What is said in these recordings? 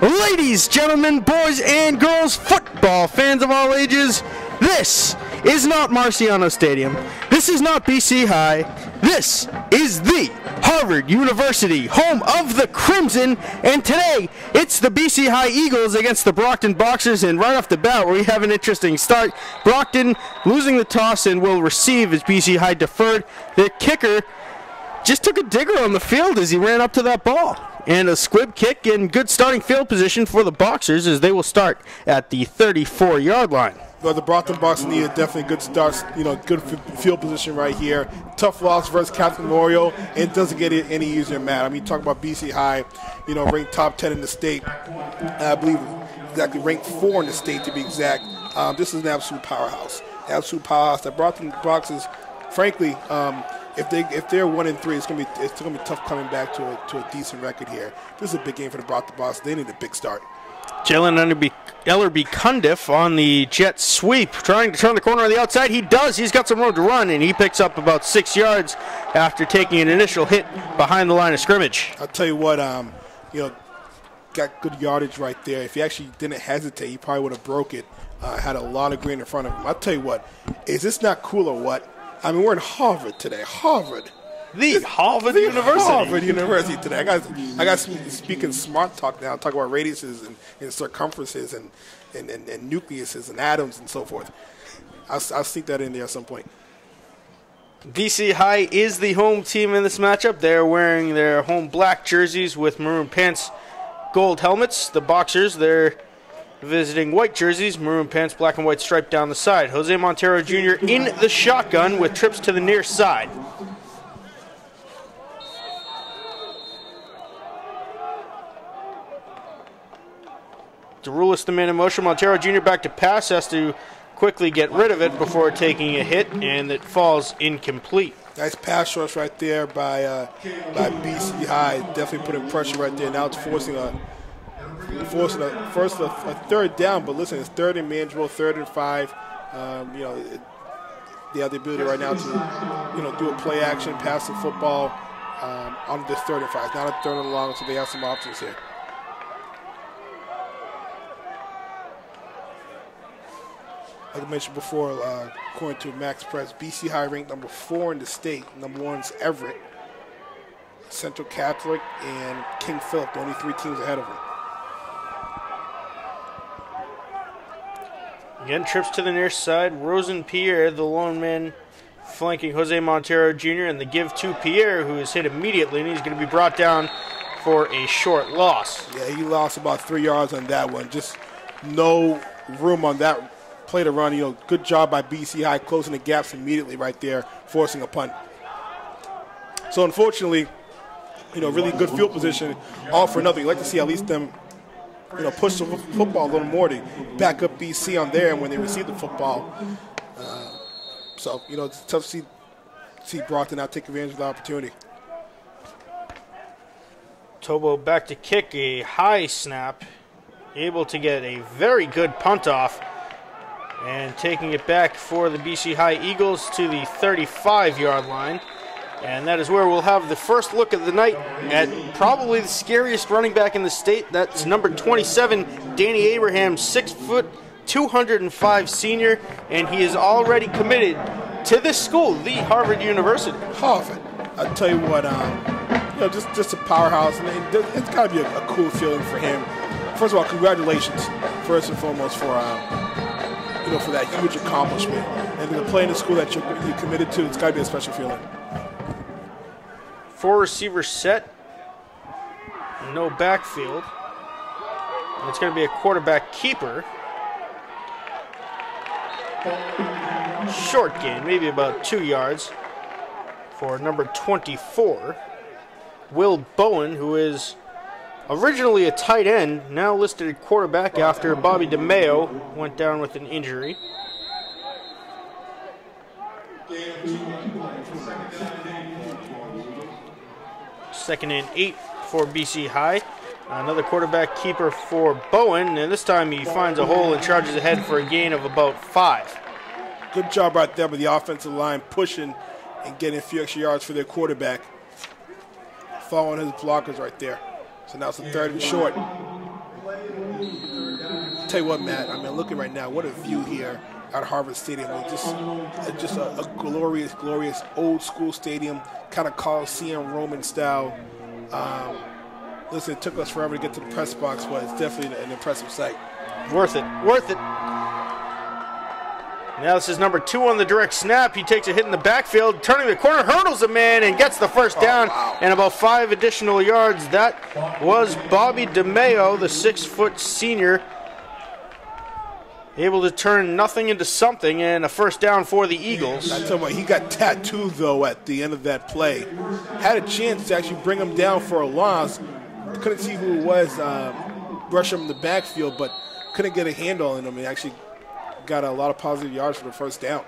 Ladies, gentlemen, boys, and girls, football fans of all ages, this is not Marciano Stadium. This is not BC High. This is the Harvard University, home of the Crimson. And today, it's the BC High Eagles against the Brockton Boxers. And right off the bat, we have an interesting start. Brockton losing the toss and will receive as BC High deferred. The kicker just took a digger on the field as he ran up to that ball. And a squib kick and good starting field position for the Boxers as they will start at the 34 yard line. Well, the Brockton Boxers need a definitely good start, you know, good field position right here. Tough loss versus Catholic Memorial, and it doesn't get it any easier, Matt. I mean, talk about BC High, you know, ranked top 10 in the state. I believe exactly ranked four in the state to be exact. Um, this is an absolute powerhouse. Absolute powerhouse. The Brockton Boxers, frankly, um, if they if they're one and three, it's gonna be it's gonna be tough coming back to a, to a decent record here. This is a big game for the Brockton Boss. They need a big start. Jalen Ellerby, Ellerby Cundiff on the jet sweep, trying to turn the corner on the outside. He does. He's got some room to run, and he picks up about six yards after taking an initial hit behind the line of scrimmage. I'll tell you what, um, you know, got good yardage right there. If he actually didn't hesitate, he probably would have broke it. Uh, had a lot of green in front of him. I'll tell you what, is this not cool or what? I mean, we're in Harvard today. Harvard. The Harvard the University. Harvard University today. I got I got speaking smart talk now. Talk about radiuses and, and circumferences and, and, and, and, nucleuses and atoms and so forth. I'll, I'll sneak that in there at some point. BC High is the home team in this matchup. They're wearing their home black jerseys with maroon pants, gold helmets. The Boxers, they're visiting white jerseys, maroon pants, black and white stripe down the side. Jose Montero Jr. in the shotgun with trips to the near side. Derulis the man in motion. Montero Jr. back to pass, has to quickly get rid of it before taking a hit, and it falls incomplete. Nice pass rush right there by uh, by BC High. Definitely putting pressure right there. Now it's forcing a forcing a first a, a, third down, but listen, it's third and manageable, third and five. Um, you know, it, they have the ability right now to, you know, do a play action, pass the football um, on this third and five. Not a third and long, so they have some options here. Like I mentioned before, uh, according to MaxPreps, BC High ranked number four in the state. Number one is Everett, Central Catholic, and King Philip, the only three teams ahead of them. Again, trips to the near side. Rosen Pierre, the lone man, flanking Jose Montero Jr. and the give to Pierre, who is hit immediately, and he's going to be brought down for a short loss. Yeah, he lost about three yards on that one. Just no room on that play to run. You know, good job by BC High closing the gaps immediately right there, forcing a punt. So unfortunately, you know, really good field position, all for nothing. You like to see at least them you know, push the football a little more to back up BC on there and when they receive the football. Uh, so, you know, it's tough to see, see Brockton now take advantage of the opportunity. Tobo back to kick a high snap, able to get a very good punt off, and taking it back for the BC High Eagles to the 35 yard line. And that is where we'll have the first look of the night at probably the scariest running back in the state. That's number 27, Danny Abraham, six foot, 205 senior, and he is already committed to this school, the Harvard University. Harvard. I tell you what, um, you know, just just a powerhouse, and it's got to be a, a, cool feeling for him. First of all, congratulations, first and foremost, for um, you know for that huge accomplishment, and to play in the school that you're, you're committed to. It's got to be a special feeling. Four receiver set. No backfield. It's going to be a quarterback keeper. Short gain, maybe about two yards for number 24. Will Bowen, who is originally a tight end, now listed at quarterback after Bobby DeMeo went down with an injury. Second and eight for BC High. Another quarterback keeper for Bowen, and this time he finds a hole and charges ahead for a gain of about five. Good job right there by the offensive line pushing and getting a few extra yards for their quarterback. Following his blockers right there. So now it's a third and short. Tell you what, Matt. I mean, looking right now, what a view here at Harvard Stadium. Like just, uh, just a, a, glorious, glorious old school stadium, kind of Coliseum Roman style. Um, listen, it took us forever to get to the press box, but it's definitely an impressive sight. Worth it. Worth it. Now this is number two on the direct snap. He takes a hit in the backfield, turning the corner, hurdles a man, and gets the first down oh, wow. and about five additional yards. That was Bobby DeMeo, the six-foot senior, able to turn nothing into something and a first down for the Eagles. I tell you what, he got tattooed though at the end of that play. Had a chance to actually bring him down for a loss. Couldn't see who it was. Uh, rush him in the backfield, but couldn't get a handle on him. He actually got a lot of positive yards for the first down.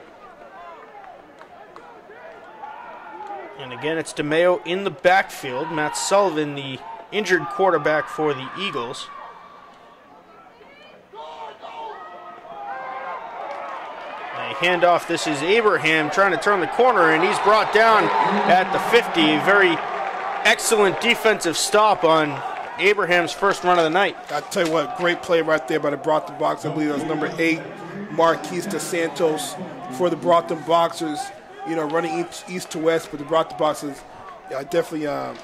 And again, it's DeMeo in the backfield. Matt Sullivan, the injured quarterback for the Eagles. A handoff. This is Abraham trying to turn the corner, and he's brought down at the 50. Very excellent defensive stop on Abraham's first run of the night. I tell you what, great play right there by the Brockton Box. I believe that was number eight, Marquis de Santos for the Brockton Boxers. You know, running east, to west, but the Brockton Boxers yeah, definitely, uh,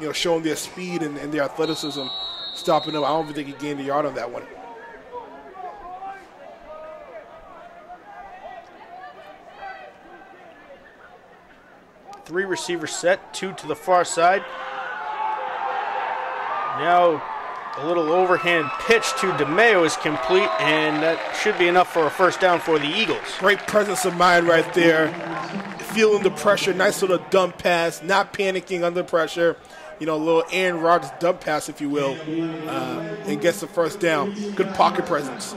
you know, showing their speed and, and their athleticism, stopping them. I don't think he gained a yard on that one. Three receiver set, two to the far side. Now a little overhand pitch to DeMeo is complete, and that should be enough for a first down for the Eagles. Great presence of mind right there. Feeling the pressure, nice little dump pass, not panicking under pressure. You know, a little Aaron Rodgers dump pass, if you will, uh, and gets the first down. Good pocket presence.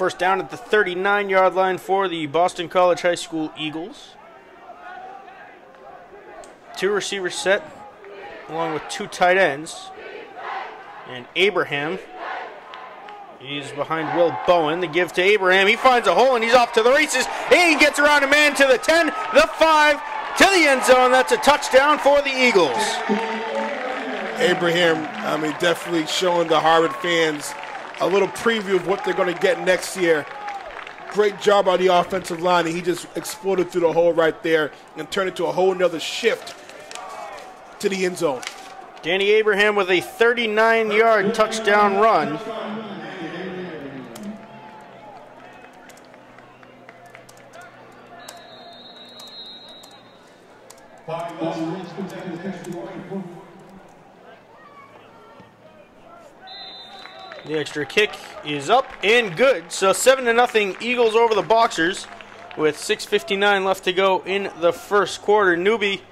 First down at the 39 yard line for the Boston College High School Eagles. Two receivers set, along with two tight ends. And Abraham, he's behind Will Bowen. The give to Abraham. He finds a hole and he's off to the races. He gets around a man to the 10, the 5, to the end zone. That's a touchdown for the Eagles. Abraham, I mean, definitely showing the Harvard fans a little preview of what they're going to get next year great job on the offensive line, and he just exploded through the hole right there and turned it into a whole nother shift to the end zone. Danny Abraham with a 39 yard touchdown run. The extra kick is up and good. So 7 to nothing Eagles over the Boxers with 6:59 left to go in the first quarter. Newbie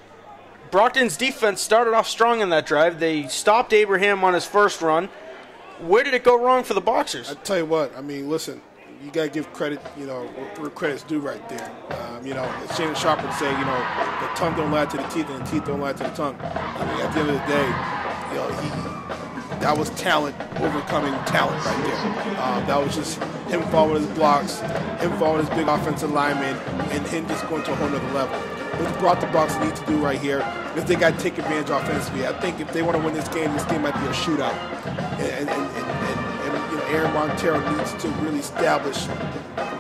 Brockton's defense started off strong in that drive. They stopped Abraham on his first run. Where did it go wrong for the Boxers? I tell you what. I mean, listen, you got to give credit, you know, where credit's due right there. Um, you know, as Shannon Sharpe would say, you know, the tongue don't lie to the teeth and the teeth don't lie to the tongue. I mean, at the end of the day, you know, he, that was talent overcoming talent right there. Uh, that was just him following his blocks, him following his big offensive lineman, and him just going to a whole other level what brought the Bucks need to do right here is they got to take advantage offensively. I think if they want to win this game, this game might be a shootout. And, and, and, and, and you know, Aaron Montero needs to really establish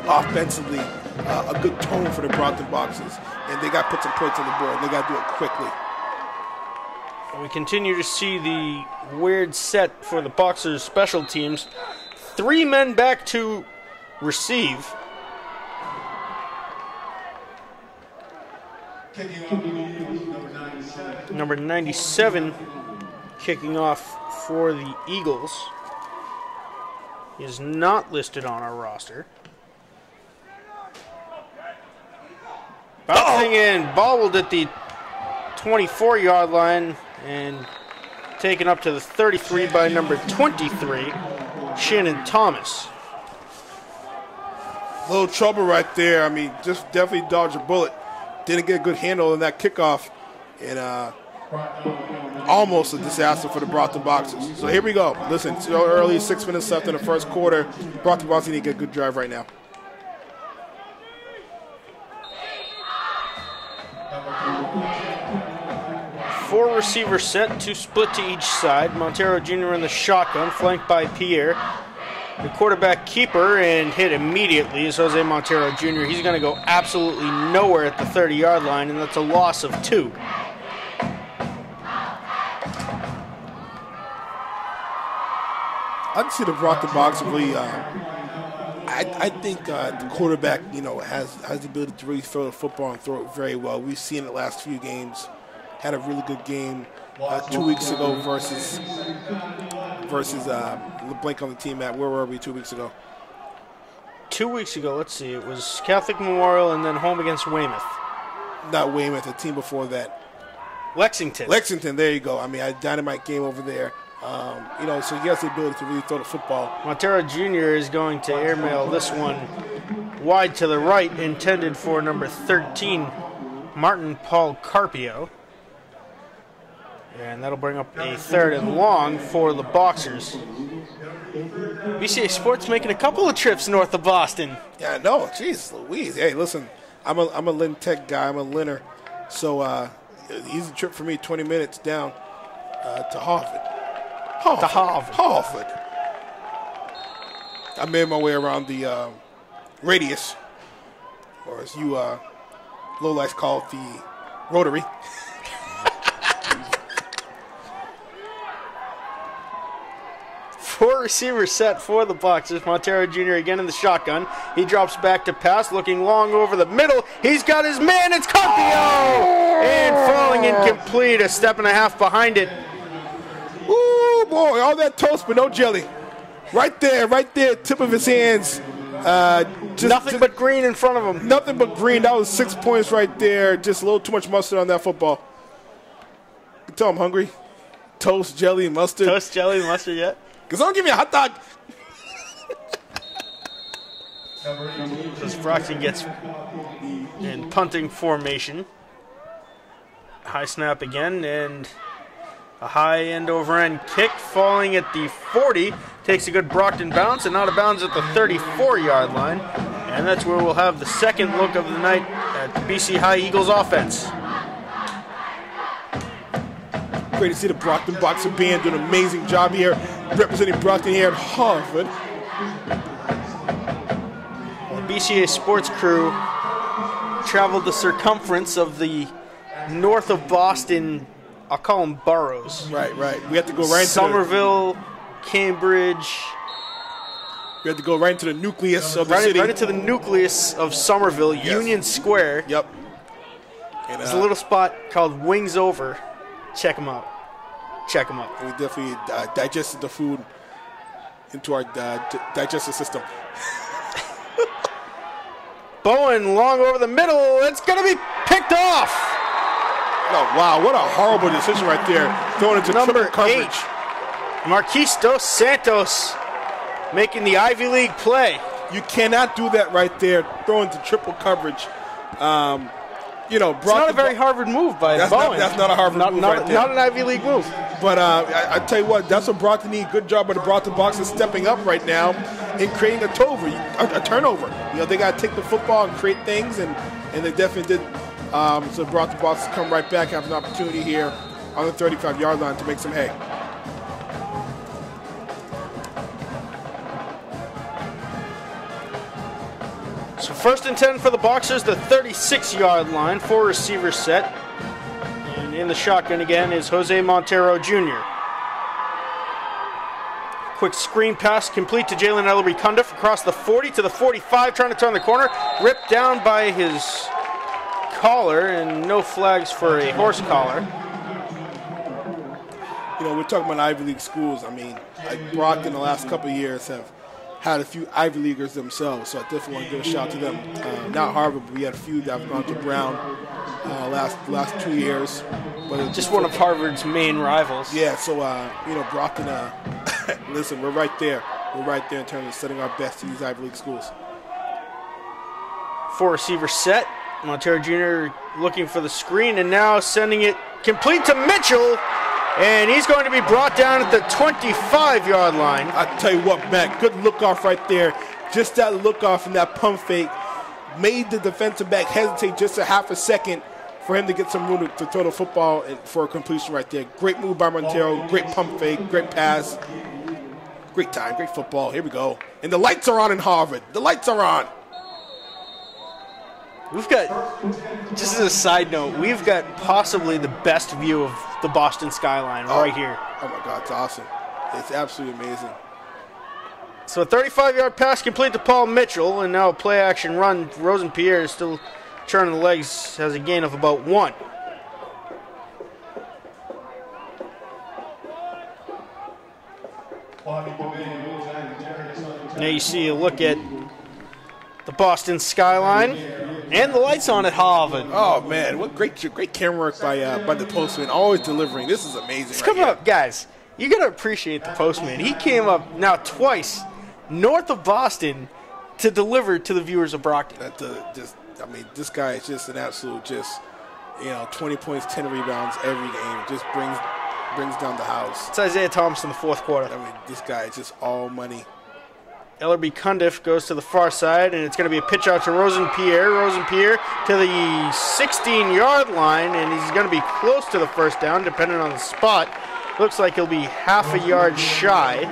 offensively uh, a good tone for the Brockton Boxers. And they got to put some points on the board. And they got to do it quickly. We continue to see the weird set for the Boxers special teams. Three men back to receive. Number 97 kicking off for the Eagles is not listed on our roster. Bouncing in, bobbled at the 24 yard line and taken up to the 33 by number 23, Shannon Thomas. A little trouble right there. I mean, just definitely dodge a bullet didn't get a good handle on that kickoff, and uh, almost a disaster for the Brockton Boxers. So here we go. Listen, so early, six minutes left in the first quarter. Brockton Boxers need to get a good drive right now. Four receiver set, two split to each side. Montero Jr. in the shotgun, flanked by Pierre. The quarterback keeper and hit immediately is Jose Montero Jr. He's going to go absolutely nowhere at the 30 yard line, and that's a loss of two. I see the box really. Uh, I, I think uh, the quarterback, you know, has has the ability to really throw the football and throw it very well. We've seen it the last few games. Had a really good game uh, two weeks ago versus versus uh, blank on the team at where were we two weeks ago? Two weeks ago, let's see, it was Catholic Memorial and then home against Weymouth. Not Weymouth, the team before that. Lexington. Lexington, there you go. I mean, a dynamite game over there. Um, you know, so he has the ability to really throw the football. Montero Jr. is going to airmail this one wide to the right, intended for number 13, Martin Paul Carpio. And that'll bring up a third and long for the Boxers. BCA Sports making a couple of trips north of Boston. Yeah, no, jeez, Louise. Hey, listen, I'm a I'm a Lynn Tech guy. I'm a Linner, so uh, easy trip for me. 20 minutes down uh, to Harvard. Harvard. To Harvard. Harvard. I made my way around the uh, radius, or as you uh, call it, the rotary. Four receiver set for the Boxers. Montero Jr. again in the shotgun. He drops back to pass, looking long over the middle. He's got his man. It's Carpio! Oh! And falling incomplete, a step and a half behind it. Ooh, boy, all that toast but no jelly. Right there, right there, tip of his hands. Uh, just, nothing just, but green in front of him. Nothing but green. That was six points right there. Just a little too much mustard on that football. Tell him hungry. Toast, jelly, mustard. Toast, jelly, mustard yet? Because don't give me a hot dog. As Brockton gets in punting formation. High snap again, and a high end over end kick falling at the 40. Takes a good Brockton bounce and out of bounds at the 34 yard line. And that's where we'll have the second look of the night at the BC High Eagles offense. Great to see the Brockton Boxer Band doing an amazing job here, representing Brockton here at Harvard. The BCA sports crew traveled the circumference of the north of Boston, I'll call them boroughs. Right, right. We have to go right into Somerville, Cambridge. We have to go right into the nucleus of the right, city. Right into the nucleus of Somerville, yes. Union Square. Yep. And, uh, There's a little spot called Wings Over check them out. Check them out. We definitely uh, digested the food into our uh, d- digestive system. Bowen long over the middle. It's going to be picked off. Oh, wow. What a horrible decision right there. Throwing into Number triple coverage. Eight, Marquis Dos Santos making the Ivy League play. You cannot do that right there. Throw into triple coverage. Um, you know, it's not a very Harvard move by that's Bowen. Not, that's not a Harvard not, move not, right. Not an Ivy League move. But uh, I, I, tell you what, that's what Brockton need. Good job by the brought Brockton Boxers stepping up right now and creating a, tover, a, a turnover. You know, they got to take the football and create things, and, and they definitely did. Um, so Brockton Boxers come right back, have an opportunity here on the 35-yard line to make some hay. So first and 10 for the Boxers, the 36 yard line, four receivers set. And in the shotgun again is Jose Montero Jr. Quick screen pass complete to Jalen Ellerby Cundiff across the 40 to the 45, trying to turn the corner. Ripped down by his collar, and no flags for a horse collar. You know, we're talking about Ivy League schools. I mean, like Brockton the last couple years have had a few Ivy Leaguers themselves, so I definitely want to give a shout to them. Uh, not Harvard, but we had a few that have gone to Brown uh, last last two years. But just one of Harvard's main rivals. Yeah, so uh, you know, Brockton. Uh, listen, we're right there. We're right there in terms of setting our best to these Ivy League schools. Four receiver set. Montero Jr. looking for the screen and now sending it complete to Mitchell. And he's going to be brought down at the 25 yard line. I tell you what, Matt, good look off right there. Just that look off and that pump fake made the defensive back hesitate just a half a second, for him to get some room to, throw the football for a completion right there. Great move by Montero. Great pump fake. Great pass. Great time. Great football. Here we go. And the lights are on in Harvard. The lights are on. We've got, just as a side note, we've got possibly the best view of the Boston skyline Oh. right here. Oh my God, it's awesome. It's absolutely amazing. So a 35-yard pass complete to Paul Mitchell, and now a play-action run. Rosenpierre is still turning the legs, has a gain of about one. Now you see a look at the Boston skyline and the lights on at Harvard. Oh man, what great great camera work by uh, by the postman. Always delivering. This is amazing. Right coming here. up, guys. You gotta appreciate the postman. He came up now twice north of Boston to deliver to the viewers of Brockton. That uh, just, I mean, this guy is just an absolute, just you know, 20 points, 10 rebounds every game. Just brings brings down the house. It's Isaiah Thomas in the fourth quarter. I mean, this guy is just all money. Ellerby Cundiff goes to the far side, and it's going to be a pitch out to Rosenpierre. Rosenpierre to the 16 yard line, and he's going to be close to the first down, depending on the spot. Looks like he'll be half a yard shy.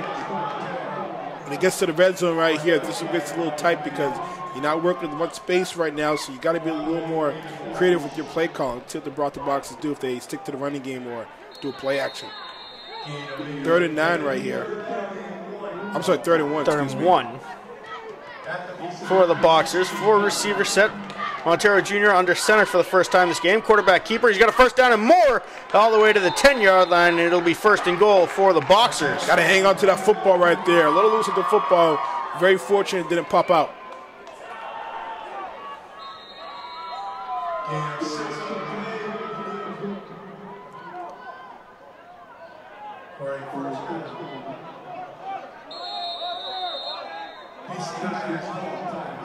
When it gets to the red zone right here, this one gets a little tight because you're not working with much space right now, so you got to be a little more creative with your play. See what the brought the boxes do if they stick to the running game or do a play action. Third and nine right here. I'm sorry, third and one. Third excuse and me. one for the Boxers. Four receiver set. Montero Jr. under center for the first time this game. Quarterback keeper. He's got a first down and more all the way to the 10 yard line, and it'll be first and goal for the Boxers. Got to hang on to that football right there. A little loose with the football. Very fortunate it didn't pop out.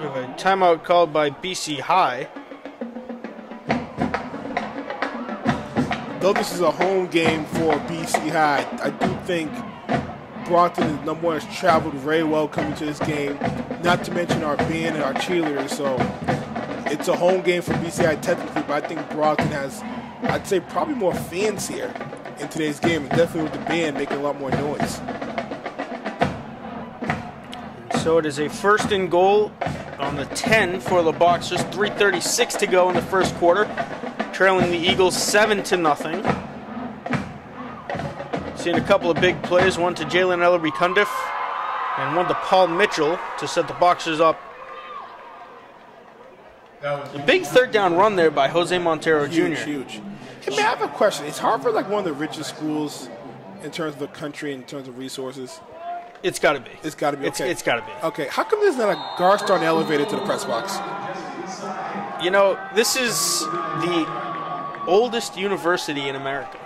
We have a timeout called by BC High. Though this is a home game for BC High, I do think Brockton is number one has traveled very well coming to this game. Not to mention our band and our cheerleaders. So it's a home game for BC High technically, but I think Brockton has, I'd say, probably more fans here in today's game, and definitely with the band making a lot more noise. So it is a first and goal on the 10 for the Boxers. 3:36 to go in the first quarter, trailing the Eagles seven to nothing. Seeing a couple of big plays, one to Jalen Ellerby Cundiff and one to Paul Mitchell to set the Boxers up. A big third down run there by Jose Montero Huge, Jr. huge. Hey, man, I have a question. Is Harvard like one of the richest schools in terms of the country, in terms of resources? It's got to be. It's got to be. It's, okay. it's got to be. Okay, how come there's not a Garston elevator to the press box? You know, this is the oldest university in America.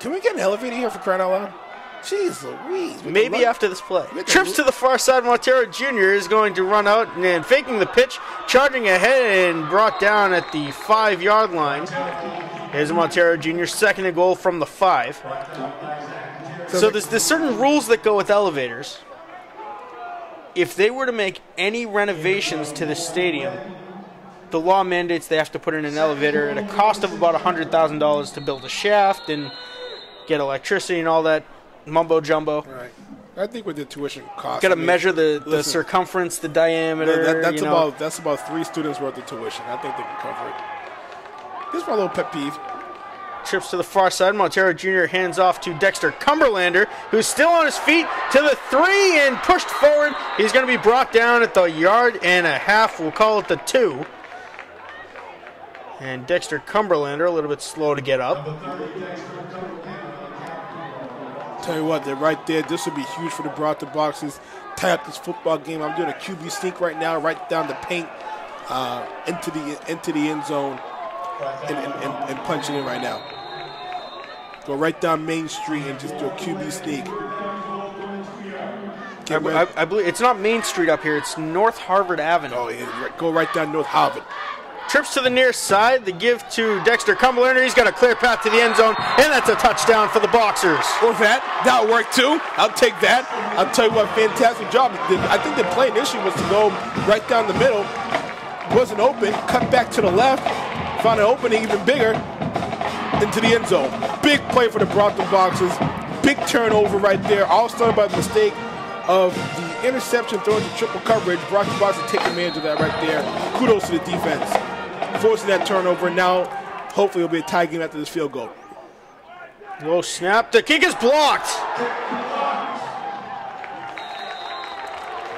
Can we get an elevator here for crying out loud? Jeez Louise. Maybe after this play. Trips to the far side, Montero Jr. is going to run out and faking the pitch, charging ahead and brought down at the five yard line. Here's Montero Jr. second and goal from the five. So there's, there's certain rules that go with elevators. If they were to make any renovations to the stadium, the law mandates they have to put in an elevator at a cost of about $100,000 to build a shaft and get electricity and all that mumbo jumbo. Right. I think with the tuition cost. Got to I mean, measure the, the listen, circumference, the diameter. that- that's you know. about that's about three students worth of tuition. I think they can cover it. This is my little pet peeve. Trips to the far side. Montero Jr. hands off to Dexter Cumberlander, who's still on his feet to the three and pushed forward. He's going to be brought down at the yard and a half. We'll call it the two. And Dexter Cumberlander a little bit slow to get up. Tell you what, they're right there. This would be huge for the Brockton boxes. Tie up this football game. I'm doing a QB sneak right now, right down the paint, uh, into the into the end zone, and, and, and, and punching it right now. Go right down Main Street and just do a QB sneak. I, I- I believe it's not Main Street up here. It's North Harvard Avenue. oh, yeah, go right down North Harvard. Trips to the near side. The give to Dexter Cumberlander. He's got a clear path to the end zone, and that's a touchdown for the Boxers. Or that. That'll work too. I'll take that. I'll tell you what, fantastic job. I think the play initially was to go right down the middle. Wasn't open. Cut back to the left. Found an opening even bigger into the end zone. Big play for the Brockton Boxers. Big turnover right there. All started by the mistake of the interception thrown to triple coverage. Brockton Boxers take advantage of that right there. Kudos to the defense. Forcing that turnover. Now, hopefully, it'll be a tie game after this field goal. Low snap. The kick is blocked.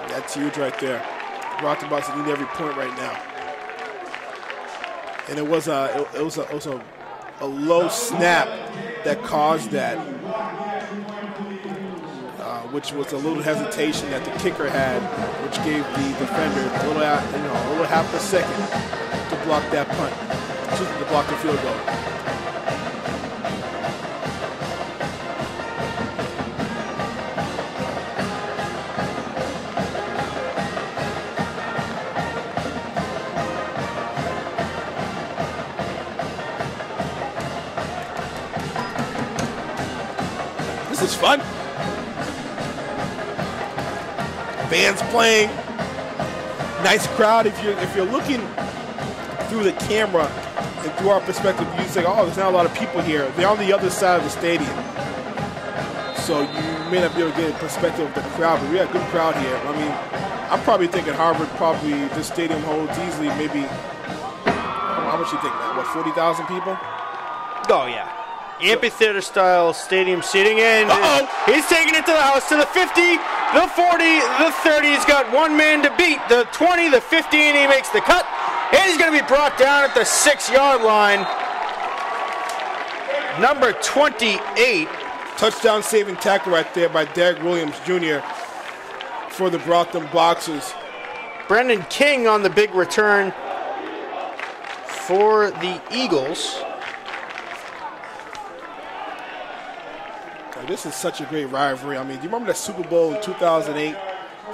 That's huge right there. Brockton Boxers need every point right now. And it was a it, was a, it was a, a low snap that caused that, uh, which was a little hesitation that the kicker had, which gave the defender a little, you know, a little half a second to block that punt, to block the field goal. Fun. Fans playing. Nice crowd. If you're if you're looking through the camera and through our perspective, you say, "Oh, there's not a lot of people here." They're on the other side of the stadium, so you may not be able to get a perspective of the crowd. But we got a good crowd here. I mean, I'm probably thinking Harvard probably this stadium holds easily maybe. How much you think, man? What, forty thousand people? Oh yeah amphitheater style stadium seating and Uh-oh. he's taking it to the house to the 50 the 40 the 30 he's got one man to beat. The 20 the 15 he makes the cut. And he's going to be brought down at the six yard line. Number 28 touchdown saving tackle right there by Derek Williams Jr. for the Brockton Boxers. Brendan King on the big return for the Eagles this is such a great rivalry. I mean, do you remember that Super Bowl in 2008?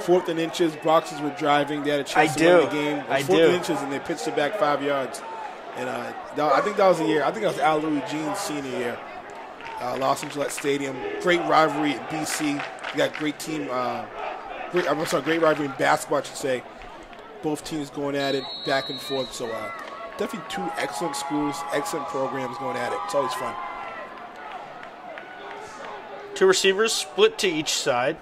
Fourth and inches, Boxers were driving. They had a chance I to do. win the game. I fourth do. and inches, and they pitched it back five yards. And uh, that- I think that was the year. I think that was Al Louis Jean's senior year. Uh, Los Angeles Stadium. Great rivalry at BC. You got great team. Uh, great, I'm sorry, great rivalry in basketball, I should say. Both teams going at it back and forth. So uh, definitely two excellent schools, excellent programs going at it. It's always fun. Two receivers split to each side.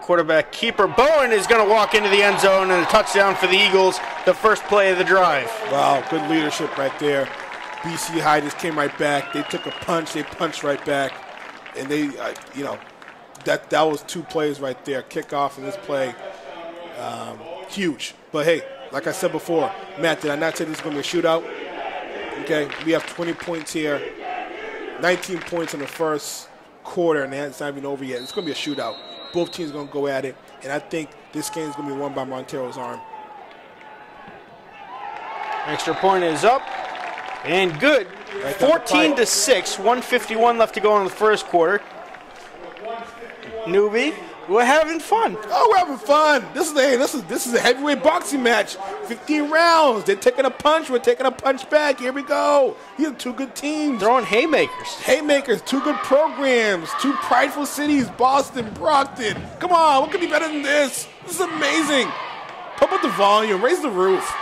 Quarterback keeper Bowen is going to walk into the end zone and a touchdown for the Eagles, the first play of the drive. Wow, good leadership right there. BC High just came right back. They took a punch. They punched right back, and they, uh, you know, that that was two plays right there. Kickoff and this play, um, huge. But hey, like I said before, Matt, did I not say this is going to be a shootout? Okay, we have 20 points here, 19 points in the first quarter, and it's not even over yet. It's going to be a shootout. Both teams are going to go at it, and I think this game is going to be won by Montero's arm. Extra point is up and good. Right 14 to 6, 151 left to go in the first quarter. Newbie, we're having fun. Oh, we're having fun. This is a this is this is a heavyweight boxing match. 15 rounds. They're taking a punch. We're taking a punch back. Here we go. These are two good teams. Throwing haymakers. Haymakers, two good programs, two prideful cities, Boston, Brockton. Come on, what could be better than this? This is amazing. Pump up the volume, raise the roof.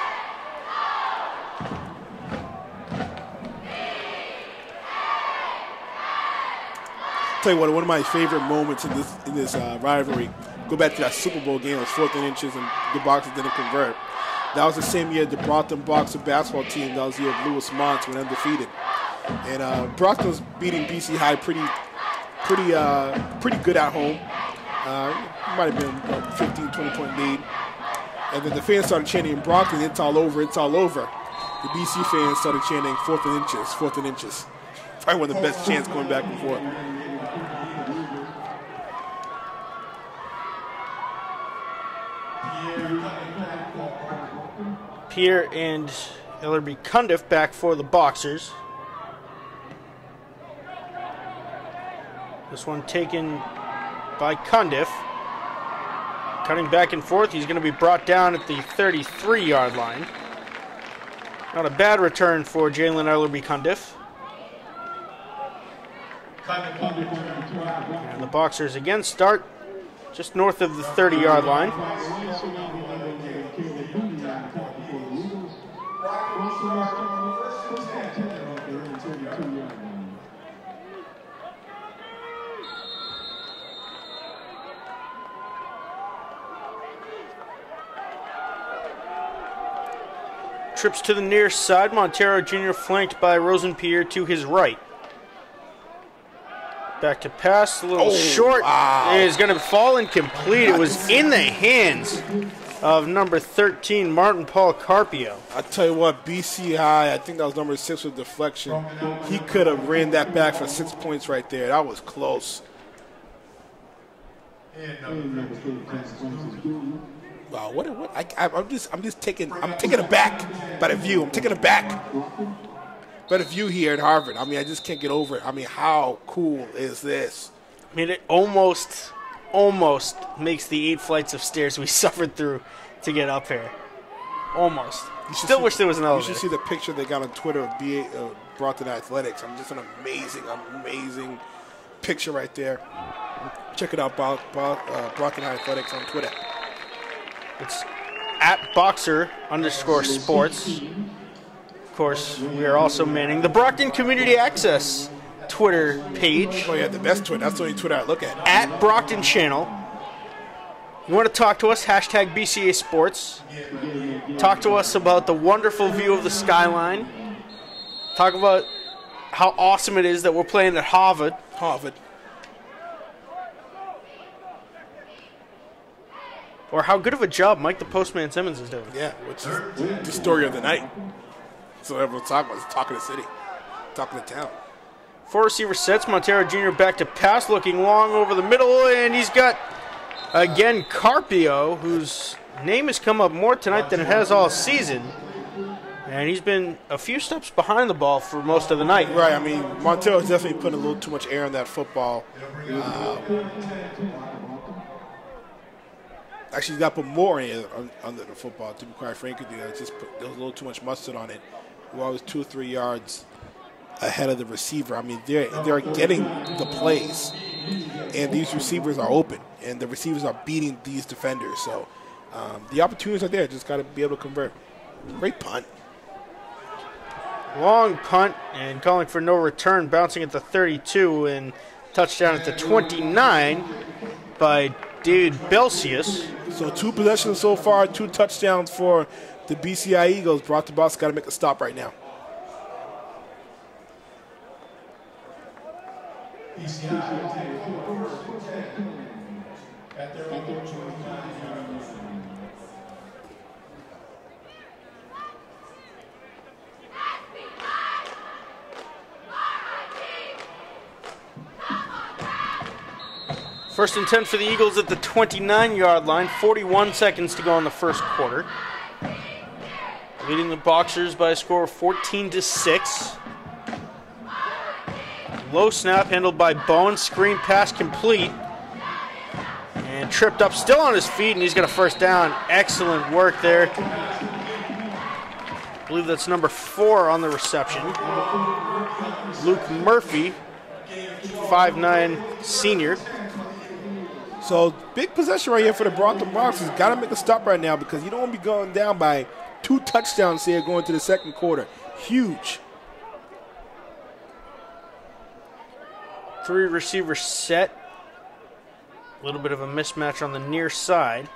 Tell you what, one of my favorite moments in this in this uh, rivalry. Go back to that Super Bowl game. It was fourth and inches, and the Boxers didn't convert. That was the same year the Brockton Boxer basketball team. That was the year of Lewis Monts went undefeated, and uh, Brockton was beating BC High pretty, pretty, uh, pretty good at home. Uh, might have been a 15, 20 point lead. And then the fans started chanting Brockton, it's all over, it's all over. The BC fans started chanting fourth and inches, fourth and inches. Probably one of the best chants going back and forth. Pierre and Ellerby Cundiff back for the Boxers. This one taken by Cundiff. Cutting back and forth, he's going to be brought down at the 33 yard line. Not a bad return for Jalen Ellerby Cundiff. And the Boxers again start just north of the 30 yard line. Trips to the near side. Montero Jr. flanked by Rosenpierre to his right. Back to pass, a little Oh, short. wow. It is going to fall incomplete. It was in the hands of number 13, Martin Paul Carpio. I tell you what, BC High, I think that was number six with deflection. He could have ran that back for six points right there. That was close. Wow, what? what I, I'm just, I'm just taking, I'm taking it back by the view. I'm taking it back by the view here at Harvard. I mean, I just can't get over it. I mean, how cool is this? I mean, it almost, almost makes the eight flights of stairs we suffered through to get up here. Almost. should Still see- wish there was an elevator. You should see the picture they got on Twitter of BA, uh, Brockton Athletics. I'm just an amazing, amazing picture right there. Check it out, Bo- Bo- uh, Brockton Athletics on Twitter. It's at boxer underscore sports. Of course, we are also manning the Brockton Community Access Twitter page Oh yeah, the best Twitter. That's the only Twitter I look at. at Brockton Channel. You want to talk to us? Hashtag BCA Sports. Talk to us about the wonderful view of the skyline. Talk about how awesome it is that we're playing at Harvard. Harvard. Or how good of a job Mike the Postman Simmons is doing. Yeah, which is the story of the night. So everyone's talking about is talking to city, talking to town. Four receiver sets. Montero Jr. back to pass, looking long over the middle, and he's got again Carpio, whose name has come up more tonight than it has all season. And he's been a few steps behind the ball for most of the night. Right. I mean, Montero's definitely putting a little too much air in that football. Um, actually, he's got to put more in under the football. To be quite frank with you, just put, there was a little too much mustard on it. We're always two or three yards ahead of the receiver. I mean, they're they're getting the plays, and these receivers are open, and the receivers are beating these defenders. So um, the opportunities are there. Just got to be able to convert. Great punt. Long punt and calling for no return, bouncing at the 32 and touchdown at the 29 by David Belsius. So two possessions so far, two touchdowns for the BC High Eagles. Brought to boss, got to make a stop right now. First and 10 for the Eagles at the 29 yard line, 41 seconds to go in the first quarter. Leading the Boxers by a score of 14 to 6. Low snap handled by Bowen, screen pass complete. And tripped up, still on his feet, and he's got a first down. Excellent work there. I believe that's number four on the reception. Luke Murphy, 5'9 senior. So big possession right here for the Brockton Boxers. Got to make a stop right now because you don't want to be going down by two touchdowns here going to the second quarter. Huge. Three receiver set. A little bit of a mismatch on the near side.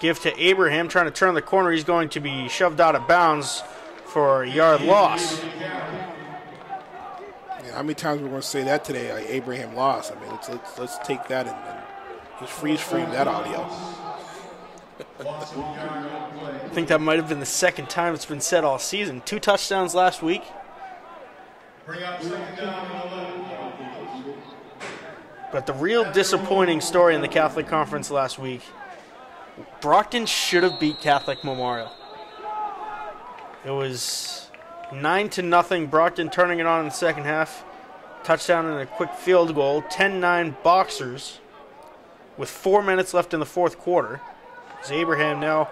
Give to Abraham, trying to turn the corner. He's going to be shoved out of bounds for a yard loss. Yeah, how many times we're going to say that today? Like Abraham lost. I mean, let's let's, let's take that and, and just freeze frame that audio. I think that might have been the second time it's been said all season. Two touchdowns last week. But the real disappointing story in the Catholic Conference last week Brockton should have beat Catholic Memorial. It was 9 to nothing. Brockton turning it on in the second half. Touchdown and a quick field goal. 10 9 Boxers with four minutes left in the fourth quarter. It's Abraham now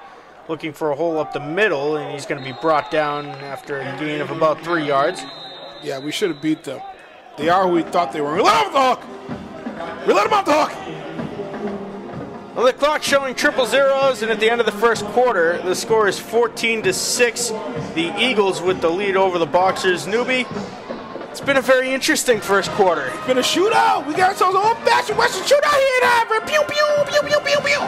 looking for a hole up the middle, and he's going to be brought down after a gain of about three yards. Yeah, we should have beat them. They are who we thought they were. We let them off the hook. We let them off the hook. Well, the clock showing triple zeros, and at the end of the first quarter, the score is 14 to 6. The Eagles with the lead over the Boxers. Newbie, it's been a very interesting first quarter. It's been a shootout. We got ourselves an old-fashioned Western shootout here Auburn. Pew, pew, pew, pew, pew, pew.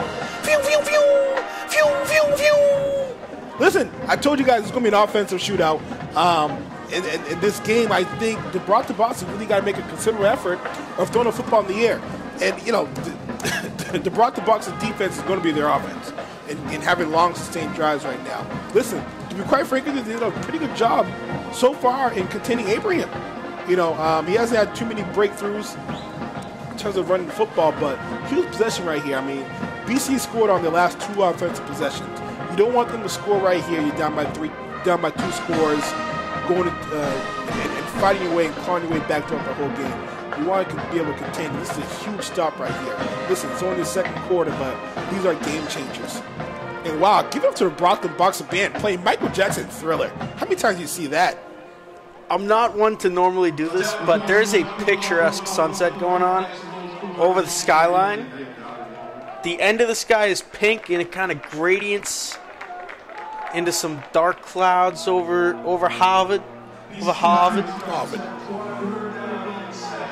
Pew, pew, pew. Pew, pew, pew. Listen, I told you guys it's going to be an offensive shootout. Um, in, in, in, this game, I think the Brockton Boxers really got to make a considerable effort of throwing a football in the air. And, you know, the, the Brockton Boxers defense is going to be their offense and, and having long, sustained drives right now. Listen, to be quite frank, they did a pretty good job so far in containing Abraham. You know, um, he hasn't had too many breakthroughs in terms of running the football, but huge possession right here. I mean, BC scored on their last two offensive possessions. You don't want them to score right here. You're down by three, down by two scores, going to, uh, and, and, fighting your way and clawing your way back throughout the whole game. You want to be able to contain. This is a huge stop right here. Listen, it's only the second quarter, but these are game changers. And wow, give it up to the Brockton Boxer Band playing Michael Jackson Thriller. How many times do you see that? I'm not one to normally do this, but there's a picturesque sunset going on over the skyline. The end of the sky is pink and it kind of gradients into some dark clouds over over Harvard. Over Harvard. Harvard.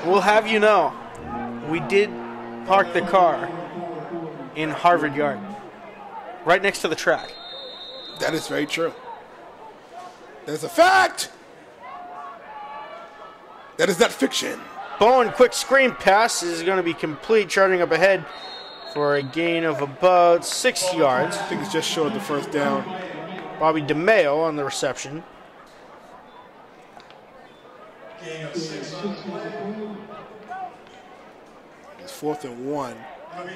We'll have you know, we did park the car in Harvard Yard, right next to the track. That is very true. That's a fact. That is not fiction. Bowen, quick screen pass is going to be complete, charging up ahead for a gain of about six yards. I think it's just short of the first down. Bobby DeMeo on the reception. It's fourth and one. And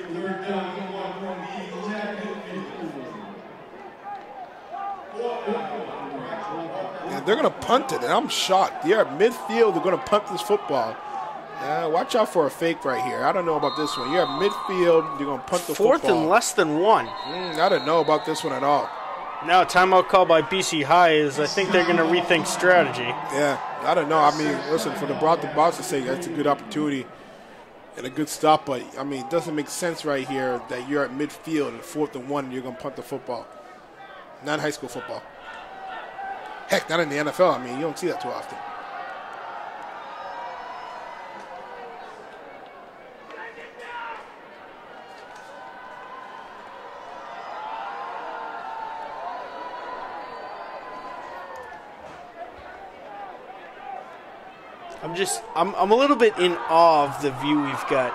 they're going to punt it, and I'm shocked. They're at midfield. They're going to punt this football. Uh, watch out for a fake right here. I don't know about this one. You're at midfield. You're going to punt the Fourth football. Fourth and less than one. Mm, I don't know about this one at all. Now, timeout call by BC High is I think they're going to rethink strategy. Yeah, I don't know. I mean, listen, for the broad the box to say that's a good opportunity and a good stop, but I mean, it doesn't make sense right here that you're at midfield and fourth and one and you're going to punt the football. Not high school football. Heck, not in the NFL. I mean, you don't see that too often. I'm just, I'm, I'm a little bit in awe of the view we've got.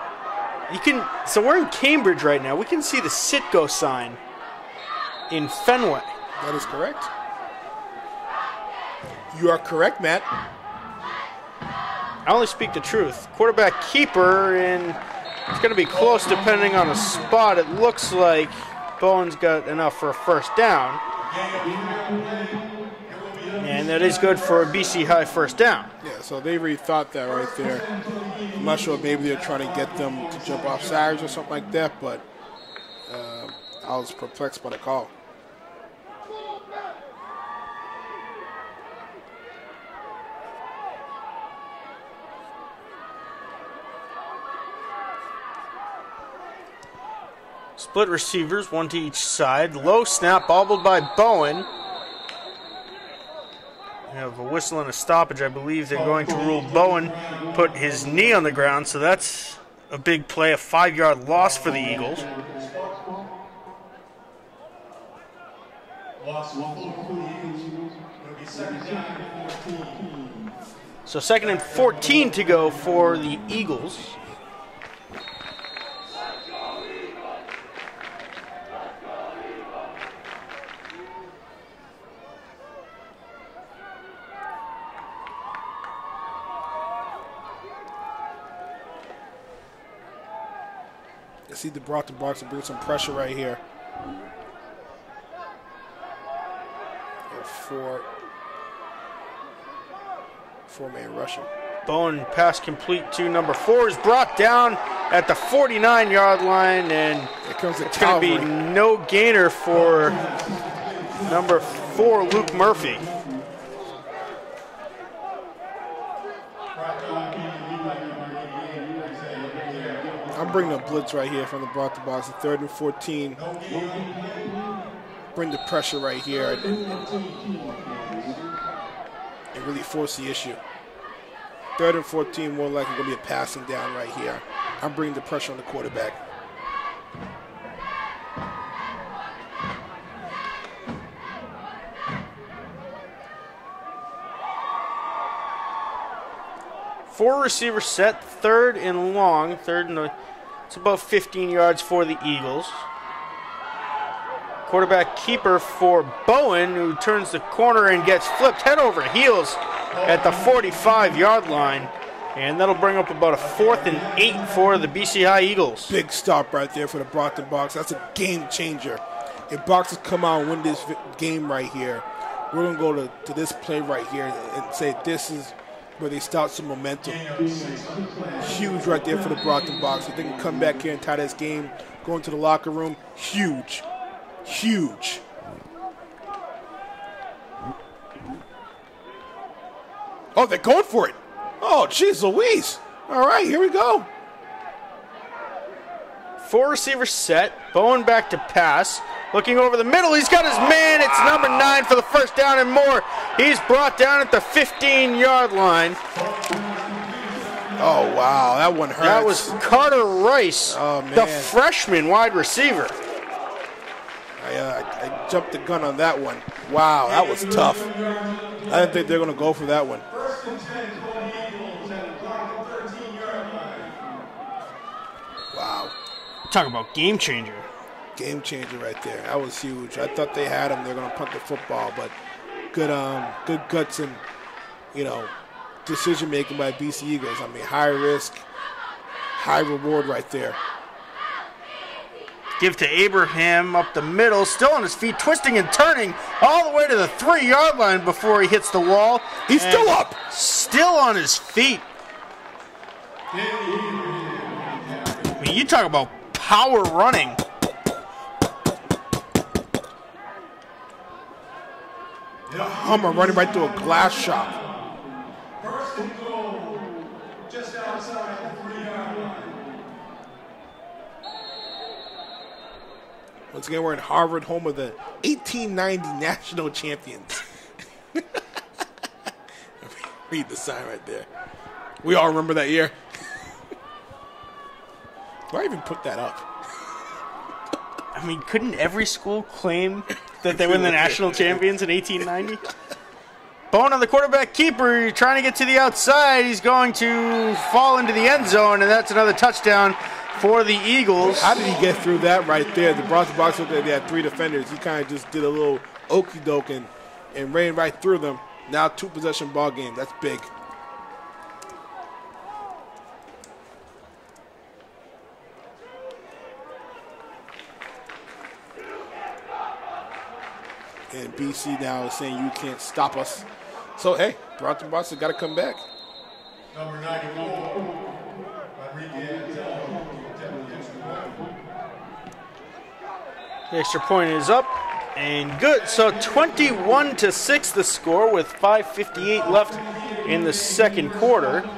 You can, so we're in Cambridge right now. We can see the Citgo sign in Fenway. That is correct. You are correct, Matt. I only speak the truth. Quarterback keeper, and it's going to be close depending on the spot. It looks like Bowen's got enough for a first down. And that is good for a BC High first down. So they rethought that right there. I'm not sure maybe they're trying to get them to jump off sides or something like that, but uh, I was perplexed by the call. Split receivers, one to each side. Low snap, bobbled by Bowen. We have a whistle and a stoppage. I believe they're going to rule Bowen put his knee on the ground, so that's a big play, a five yard loss for the Eagles. So second and 14 to go for the Eagles. See the box and bring some pressure right here. Four, four man rushing. Bowen pass complete to number four is brought down at the 49 yard line, and it's going to be no gainer for number four, Luke Murphy. I'm bringing a blitz right here from the Brockton box. Third and 14. Bring the pressure right here and, and really force the issue. Third and 14, more likely going to be a passing down right here. I'm bringing the pressure on the quarterback. Four receiver set, third and long, third and it's about 15 yards for the Eagles. Quarterback keeper for Bowen, who turns the corner and gets flipped head over heels at the 45 yard line. And that'll bring up about a fourth and eight for the BC High Eagles. Big stop right there for the Brockton Box. That's a game changer. If Boxers come out and win this game right here, we're going to go to this play right here and say this is where they start some momentum. Huge right there for the Brockton Box. If they can come back here and tie this game, go into the locker room, huge. Huge. Oh, they're going for it. Oh, jeez Louise. All right, here we go. Four receivers set. Bowen back to pass. Looking over the middle, he's got his man. It's number nine for the first down and more. He's brought down at the 15 yard line. Oh, wow. That one hurt. That was Carter Rice, Oh, man. the freshman wide receiver. I, uh, I, I jumped the gun on that one. Wow, that was tough. I didn't think they were going to go for that one. Wow. Talk about game changer. Game changer right there. That was huge. I thought they had him. They're going to punt the football, but good, um, good guts and you know decision making by BC Eagles. I mean, high risk, high reward right there. Give to Abraham up the middle, still on his feet, twisting and turning all the way to the three yard line before he hits the wall. He's And still up. Still on his feet. I mean, you talk about power running. Hummer running right through a glass shop. Once again, we're in Harvard, home of the 1890 national champions. Read the sign right there. We all remember that year. Why even put that up? I mean, couldn't every school claim that they win the national champions in 1890? Bowen on the quarterback keeper, trying to get to the outside. He's going to fall into the end zone, and that's another touchdown for the Eagles. How did he get through that right there? The Brockton Box looked like they had three defenders. He kind of just did a little okey doke and, and ran right through them. Now two possession ball game. That's big. And BC now is saying you can't stop us. So hey, Brockton Box has got to come back. Number 91, Rodriguez. The extra point is up and good. So 21 to 6 the score with 5:58 left in the second quarter.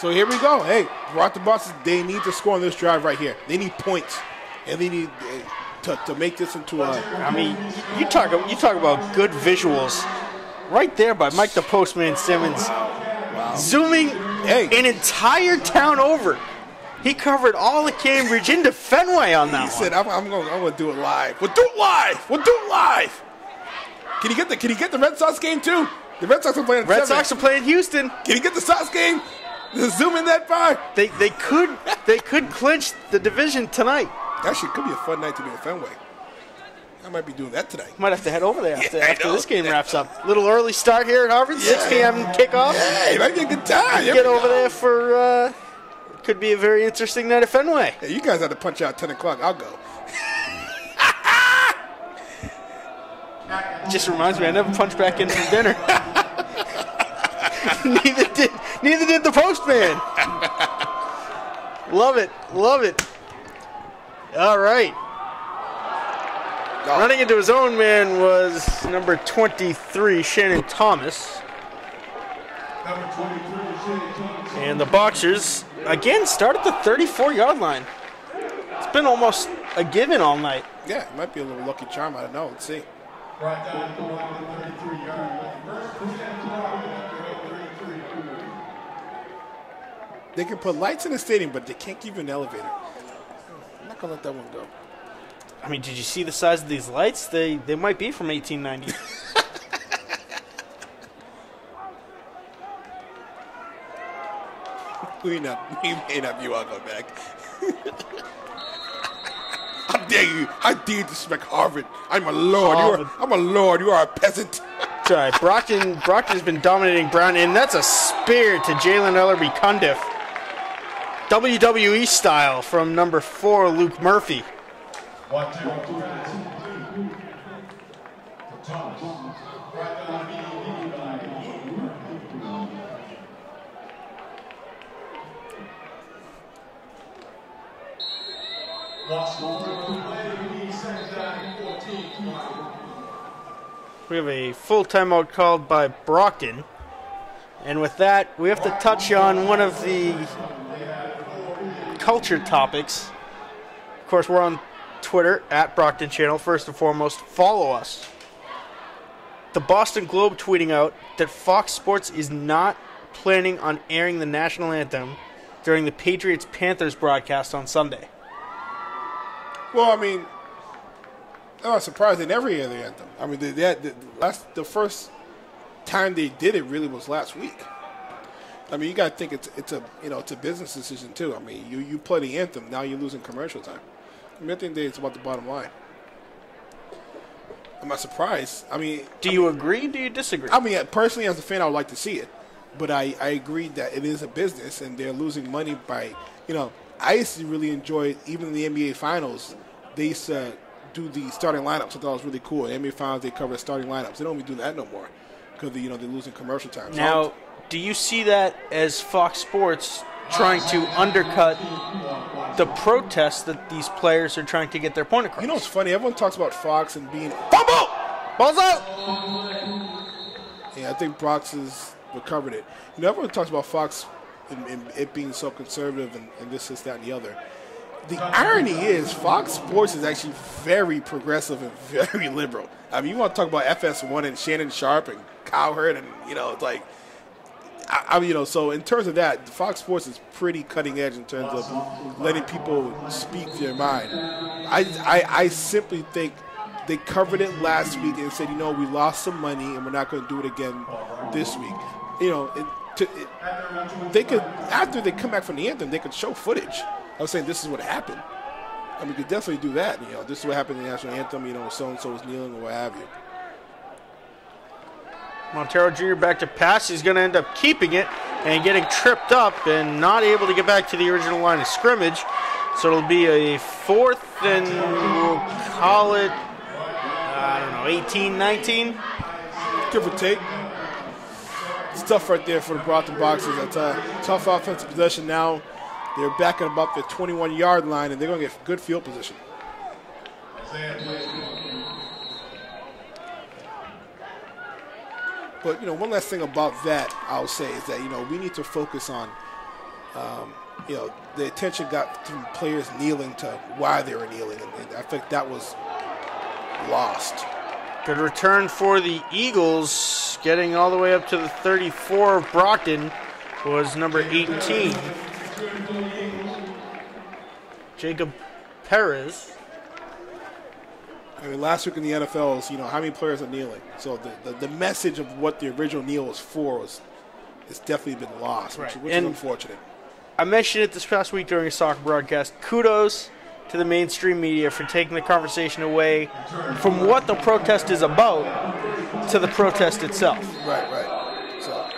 So here we go. Hey, Brockton Boxers, they need to score on this drive right here. They need points, and they need uh, to, to make this into a. I mean, you talk you talk about good visuals, right there by Mike the Postman Simmons, zooming Hey. an entire town over. He covered all of Cambridge into Fenway on that He one. said, "I'm, I'm going. I'm going to do it live. We'll do it live. We'll do it live." Can you get the Can you get the Red Sox game too? The Red Sox are playing. Red seven. Sox are playing Houston. Can you get the Sox game? Zoom in that far. They they could they could clinch the division tonight. Actually, it could be a fun night to be in Fenway. I might be doing that tonight. Might have to head over there after, Yeah, after this game wraps up. Little early start here at Harvard, 6 p.m. kickoff. Hey, might be a good time. Get over go. there for uh, could be a very interesting night at Fenway. Hey, you guys have to punch out 10 o'clock. I'll go. Just reminds me, I never punch back in from dinner. neither did neither did the postman. love it, love it. All right. Oh. Running into his own man was number 23, Shannon Thomas. Number 23, Shane Thompson. And the Boxers, again, start at the 34 yard line. It's been almost a given all night. Yeah, it might be a little lucky charm. I don't know. Let's see. Right down the line, the 33 yard line. First percent target at the 33. They can put lights in the stadium, but they can't keep an elevator. I'm not gonna let that one go. I mean, did you see the size of these lights? They they might be from 1890. We not, we may not be welcome back. How dare you? How dare you disrespect Harvard? I'm a lord. You Harvard. are, I'm a lord. You are a peasant. Sorry, Brockton Brockton's been dominating Brown, and that's a spear to Jalen Ellerby Cundiff. WWE style from number four, Luke Murphy. One, two, two, two. Thomas. Right down the median line. Lost the first play, second down, 14. We have a full timeout called by Brockton. And with that, we have to touch on one of the culture topics. Of course, we're on Twitter at Brockton Channel. First and foremost, follow us. The Boston Globe tweeting out that Fox Sports is not planning on airing the national anthem during the Patriots Panthers broadcast on Sunday. Well, I mean, I'm not surprised they never hear the anthem. I mean, they, they had, the, last, the first time they did it really was last week. I mean, you got to think it's it's a you know it's a business decision too. I mean, you you play the anthem now you're losing commercial time. I mean, at the end of the day, it's about the bottom line. I'm not surprised. I mean, Do you agree? Do you disagree? I mean, personally, as a fan, I would like to see it, but I, I agree that it is a business and they're losing money by, you know, I used to really enjoy even in the NBA Finals. They used to do the starting lineups. I thought it was really cool. In the NBA Finals, they cover the starting lineups. They don't even do that no more because you know they're losing commercial time. So Now, do you see that as Fox Sports trying to undercut the protest that these players are trying to get their point across? you know what's funny? Everyone talks about Fox and being fumble, balls out. Yeah, I think Brox has recovered it. You know, everyone talks about Fox and, and it being so conservative and, and this, this, that, and the other. The irony is, Fox Sports is actually very progressive and very liberal. I mean, you want to talk about FS1 and Shannon Sharpe and Cowherd, and you know, it's like, I, I you know, so in terms of that, Fox Sports is pretty cutting edge in terms of letting people speak their mind. I, I, I simply think they covered it last week and said, you know, we lost some money and we're not going to do it again this week. You know, it, to, it, they could after they come back from the anthem, they could show footage. I was saying this is what happened. I mean, we could definitely do that. You know, this is what happened in the national anthem. You know, so and so was kneeling or what have you. Montero Jr. back to pass. He's going to end up keeping it and getting tripped up and not able to get back to the original line of scrimmage. So it'll be a fourth and we'll call it, I don't know, 18, 19? give or take. It's tough right there for the Brockton Boxers. That's a tough offensive possession now. They're back at about the 21 yard line, and they're going to get good field position. But, you know, one last thing about that I'll say is that, you know, we need to focus on, um, you know, the attention got from players kneeling to why they were kneeling. And, and I think that was lost. Good return for the Eagles, getting all the way up to the 34 of Brockton was number 18. Jacob Perez. I mean, last week in the NFL is, you know, how many players are kneeling. So the, the, the message of what the original kneel was for was, it's definitely been lost, which, Right. which And- is unfortunate. I mentioned it this past week during a soccer broadcast. Kudos to the mainstream media for taking the conversation away from what the protest is about to the protest itself. Right, right. So,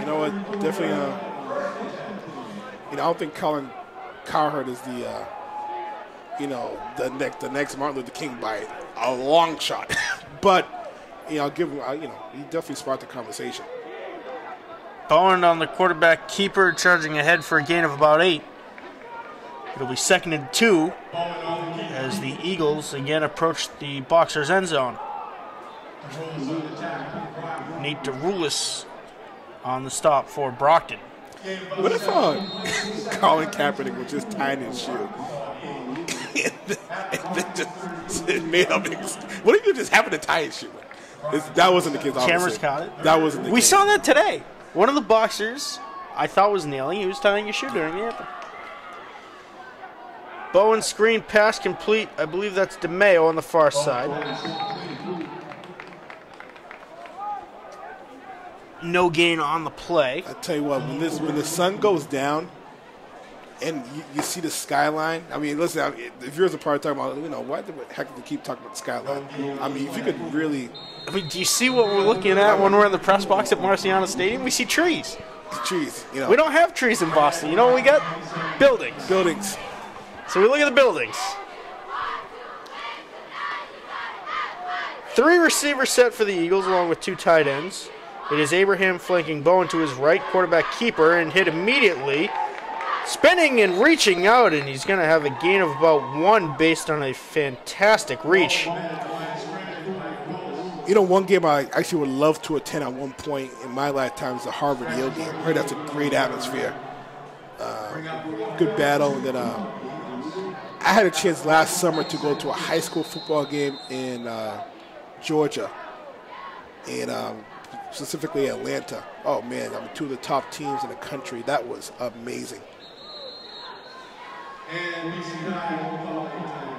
you know what? Definitely, uh, you know, I don't think Colin Cowherd is the, uh, you know, the next the next Martin Luther King by a long shot. but, you know, I'll give him, you know, he definitely sparked the conversation. Bowen on the quarterback keeper, charging ahead for a gain of about eight. It'll be second and two as the Eagles again approach the Boxers' end zone. Nate DeRulis on the stop for Brockton. What if uh, Colin Kaepernick was just tying his shoe? And then, and then just made up. What if you just happened to tie his shoe? It's, that wasn't the case. Cameras obviously. caught it. That wasn't the We case. saw that today. One of the boxers I thought was nailing. He was tying his shoe during the anthem. Bowen screen pass complete. I believe that's DeMayo on the far oh, side. No gain on the play. I tell you what, when this when the sun goes down, and you, you see the skyline. I mean, listen, I mean, if you're as a part talking about, you know, why the heck do we keep talking about the skyline? I mean, if you could really, I mean, do you see what we're looking at when we're in the press box at Marciano Stadium? We see trees. trees, you know, We don't have trees in Boston. You know what we got? Buildings. buildings. So we look at the buildings. Three receivers set for the Eagles, along with two tight ends. It is Abraham flanking Bowen to his right, quarterback keeper, and hit immediately. Spinning and reaching out, and he's going to have a gain of about one based on a fantastic reach. You know, one game I actually would love to attend at one point in my lifetime is the Harvard Yale game. I that's a great atmosphere. Uh, good battle. And then uh, I had a chance last summer to go to a high school football game in uh, Georgia, and um, specifically Atlanta. Oh man, I mean, two of the top teams in the country. That was amazing.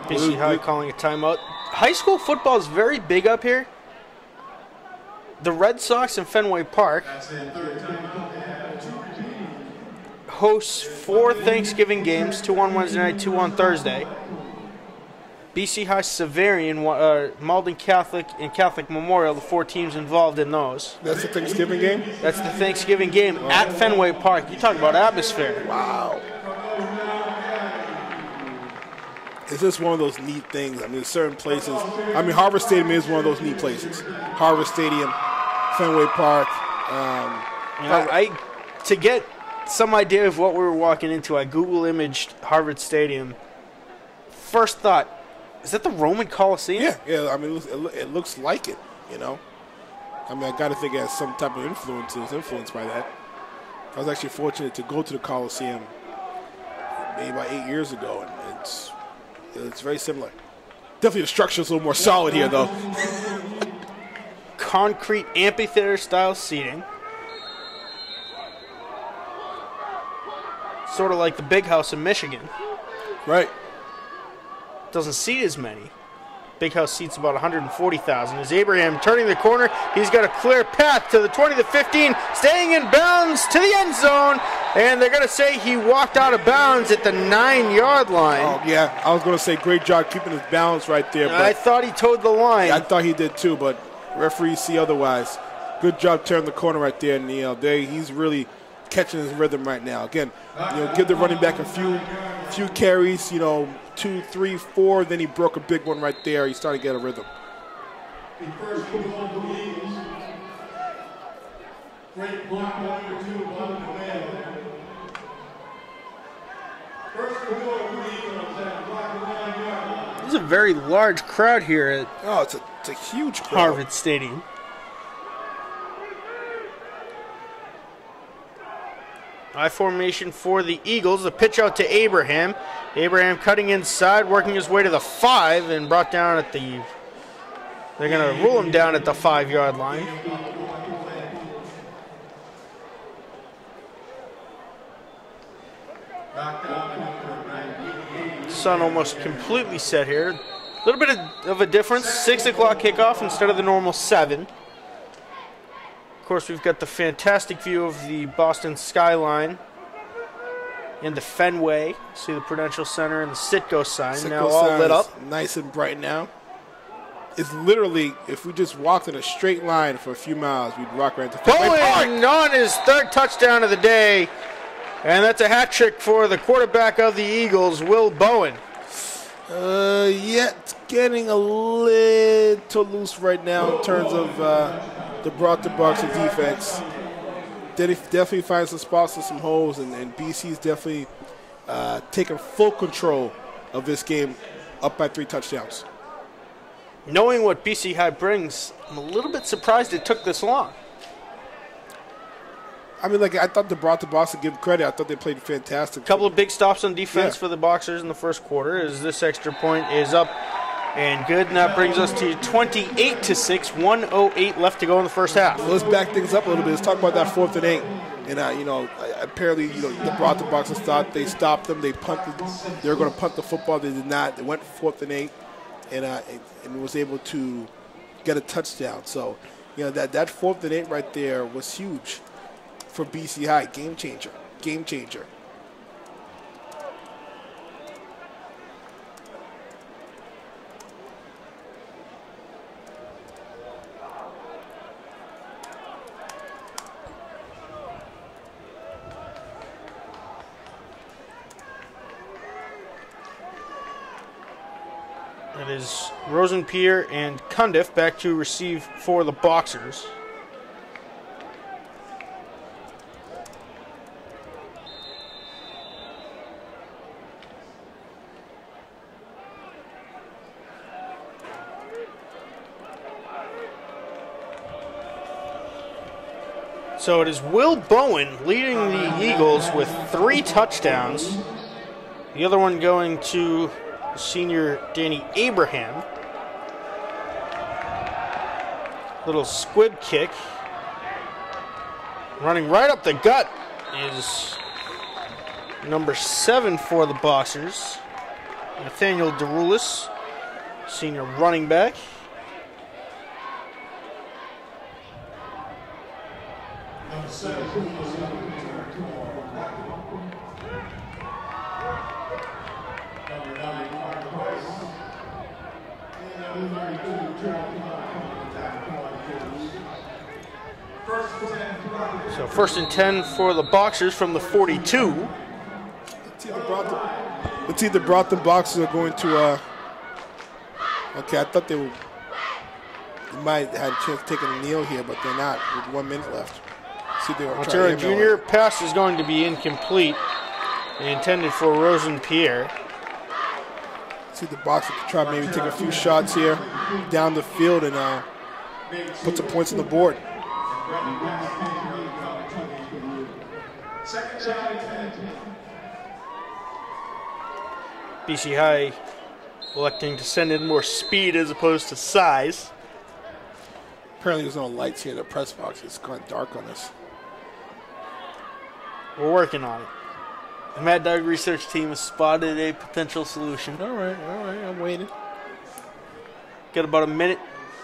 BC High calling a timeout. High school football is very big up here. The Red Sox in Fenway Park hosts four Thanksgiving games, two on Wednesday night, two on Thursday. BC High Xaverian, uh, Malden Catholic, and Catholic Memorial, the four teams involved in those. That's the Thanksgiving game. That's the Thanksgiving game at Fenway Park. You talk about atmosphere. Wow. It's just one of those neat things. I mean, certain places. I mean, Harvard Stadium is one of those neat places. Harvard Stadium, Fenway Park. Um, I, I to get some idea of what we were walking into, I Google imaged Harvard Stadium. First thought, is that the Roman Coliseum? yeah, yeah. I mean, it looks, it, it looks like it. You know. I mean, I got to think it has some type of influence. It was influenced by that. I was actually fortunate to go to the Coliseum maybe about eight years ago, and it's it's very similar. Definitely, the structure's a little more solid here, though. Concrete amphitheater style seating. Sort of like the big house in Michigan. Right. Doesn't seat as many. Big house seats about 140,000. As Abraham turning the corner, he's got a clear path to the 20 to 15, staying in bounds to the end zone. And they're going to say he walked out of bounds at the nine yard line. Oh yeah, I was going to say great job keeping his balance right there, but I thought he towed the line. I thought he did too. But referees see otherwise. Good job turning the corner right there, know, there he's really catching his rhythm right now. Again, you know, give the running back a few few carries, you know, two, three, four. Then he broke a big one right there. He started to get a rhythm. The first goal of the Eagles. Great block by number two, Bob DeMayo. First goal of the Eagles at block the nine yard line. There's a very large crowd here at Oh, it's a it's a huge crowd. Harvard Stadium. I formation for the Eagles. A pitch out to Abraham. Abraham cutting inside, working his way to the five, and brought down at the. They're going to rule him down at the five yard line. Sun almost completely set here. A little bit of, of a difference. Six o'clock kickoff instead of the normal seven. Of course, we've got the fantastic view of the Boston skyline and the Fenway. See the Prudential Center and the Citgo sign now all lit up. nice and bright now. It's literally if we just walked in a straight line for a few miles, we'd walk right to Fenway Park. Bowen on his third touchdown of the day, and that's a hat trick for the quarterback of the Eagles, Will Bowen. Uh, it's getting a little loose right now in terms of uh, the Brockton Box defense. def- definitely finds some spots and some holes, and, and BC's definitely uh, taking full control of this game, up by three touchdowns. Knowing what BC High brings, I'm a little bit surprised it took this long. I mean, like I thought they brought the box to give credit. I thought they played fantastic. A couple of big stops on defense Yeah. for the Boxers in the first quarter as this extra point is up and good. And that brings us to 28 to 6, 108 left to go in the first half. Let's back things up a little bit. Let's talk about that fourth and eight. And uh, you know, apparently, you know, the boxers thought they stopped them. They punted. They were going to punt the football. They did not. They went fourth and eight, and uh, and was able to get a touchdown. So, you know, that that fourth and eight right there was huge for BC High. Game changer. Game changer. It is Rosenpierre and Cundiff back to receive for the Boxers. So it is Will Bowen leading the Eagles with three touchdowns. The other one going to senior Danny Abraham. Little squib kick. Running right up the gut is number seven for the Boxers, Nathaniel Derulis, senior running back. So first and ten for the Boxers from the 42. It's either brought the, it's either brought the boxes or going to. Uh, okay, I thought they were. They might have a chance of taking a kneel here, but they're not. With one minute left. See, if they Montero Jr. pass is going to be incomplete. and Intended for Rosenpierre. See the boxer can try maybe take a few shots here down the field and uh, put some points on the board. BC High electing to send in more speed as opposed to size. Apparently, there's no lights here in the press box. It's kind of dark on us. We're working on it. The Mad Dog research team has spotted a potential solution. All right, all right, I'm waiting. Got about a minute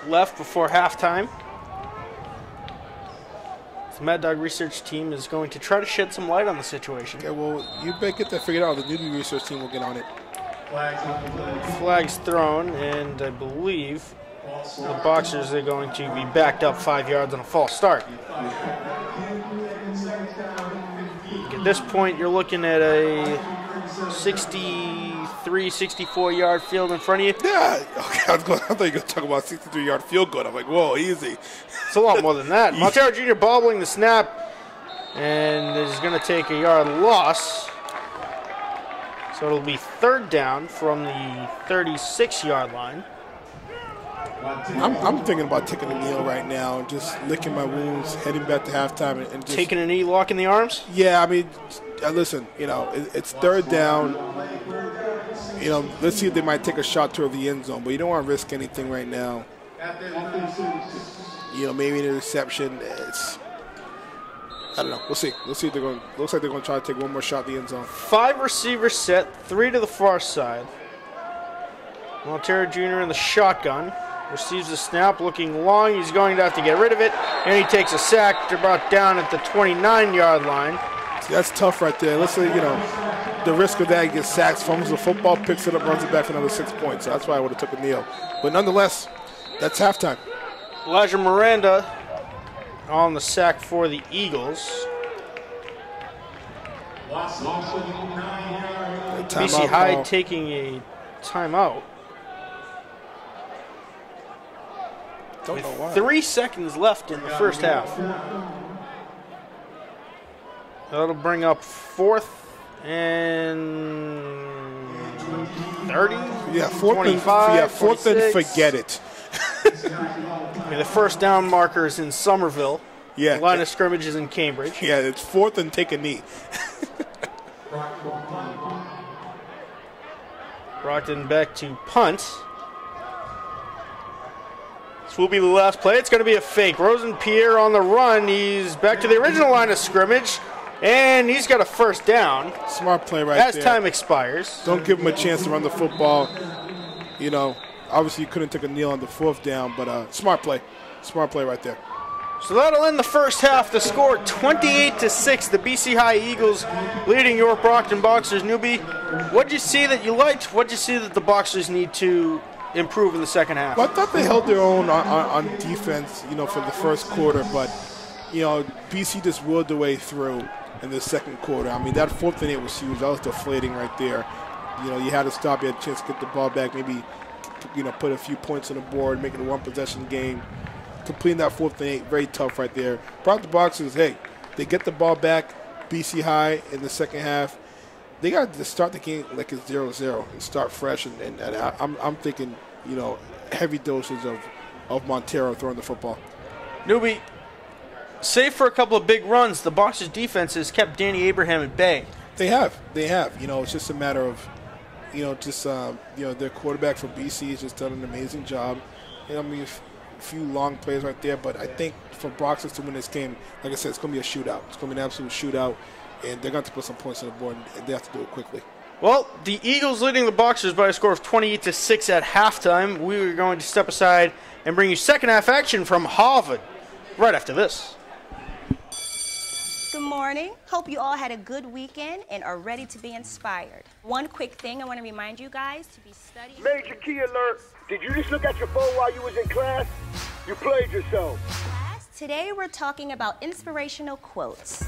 left before halftime. The Mad Dog research team is going to try to shed some light on the situation. Okay, well, you better get that figured out. The newbie research team will get on it. Flags thrown, and I believe the Boxers are going to be backed up five yards on a false start. At this point, you're looking at a 63, 64 yard field in front of you. Yeah, okay. I, was going, I thought you were going to talk about 63 yard field goal. I'm like, whoa, easy. It's a lot more than that. Montero Jr. bobbling the snap and is going to take a yard loss. So it'll be third down from the 36 yard line. I'm, I'm thinking about taking a kneel right now, just licking my wounds, heading back to halftime, and, and just Taking a knee, locking the arms. Yeah, I mean, uh, listen, you know, it, it's third down. You know, let's see if they might take a shot toward the end zone, but you don't want to risk anything right now. You know, maybe an interception. It's I don't know. We'll see. We'll see if they're going. Looks like they're going to try to take one more shot at the end zone. Five receivers set, three to the far side. Montero Jr. in the shotgun. Receives the snap, looking long. He's going to have to get rid of it. And he takes a sack. They're brought down at the 29 yard line. That's tough right there. Let's say you know the risk of that gets sacks, fumbles the football, picks it up, runs it back for another six points. So that's why I would have took a kneel. But nonetheless, that's halftime. Elijah Miranda on the sack for the Eagles. BC call. taking a timeout. Don't know why. Three seconds left in the first half. That'll bring up fourth and 30. Yeah, fourth 25, and yeah, fourth and forget it. I mean, the first down marker is in Somerville. Yeah, The line of scrimmage is in Cambridge. yeah, it's fourth and take a knee. Brockton back to punt. This will be the last play. It's going to be a fake. Rosenpierre on the run. He's back to the original line of scrimmage, and he's got a first down Smart play right there. as there. time expires. Don't give him a chance to run the football. You know, obviously you couldn't take a kneel on the fourth down, but uh, smart play, smart play right there. So that'll end the first half. The score 28 to 6. The BC High Eagles leading York Brockton Boxers. Newbie, what'd you see that you liked? What'd you see that the Boxers need to improve in the second half? Well, I thought they held their own on, on, on defense, you know, for the first quarter, but you know, BC just willed their way through in the second quarter. I mean, that fourth and eight was huge. That was deflating right there. You know, you had to stop. You had a chance to get the ball back, maybe, you know, put a few points on the board, make it a one possession game. Completing that fourth and eight, very tough right there. Brockton Boxers, hey, they get the ball back, BC High in the second half. They got to start the game like it's 0 0 and start fresh. And, and, and I, I'm, I'm thinking, you know, heavy doses of, of Montero throwing the football. Newbie, save for a couple of big runs, the Boxers' defense has kept Danny Abraham at bay. They have. They have. You know, it's just a matter of, you know, just, um, you know, their quarterback for BC has just done an amazing job. You know, I mean, a few long plays right there, but I think for Broxus to win this game, like I said, it's going to be a shootout. It's going to be an absolute shootout, and they're going to put some points on the board, and they have to do it quickly. Well, the Eagles leading the Boxers by a score of 28 to 6 at halftime. We are going to step aside and bring you second half action from Harvard right after this. Good morning. Hope you all had a good weekend and are ready to be inspired. One quick thing I want to remind you guys to be studying. Major key alert. Did you just look at your phone while you was in class? You played yourself. Today we're talking about inspirational quotes.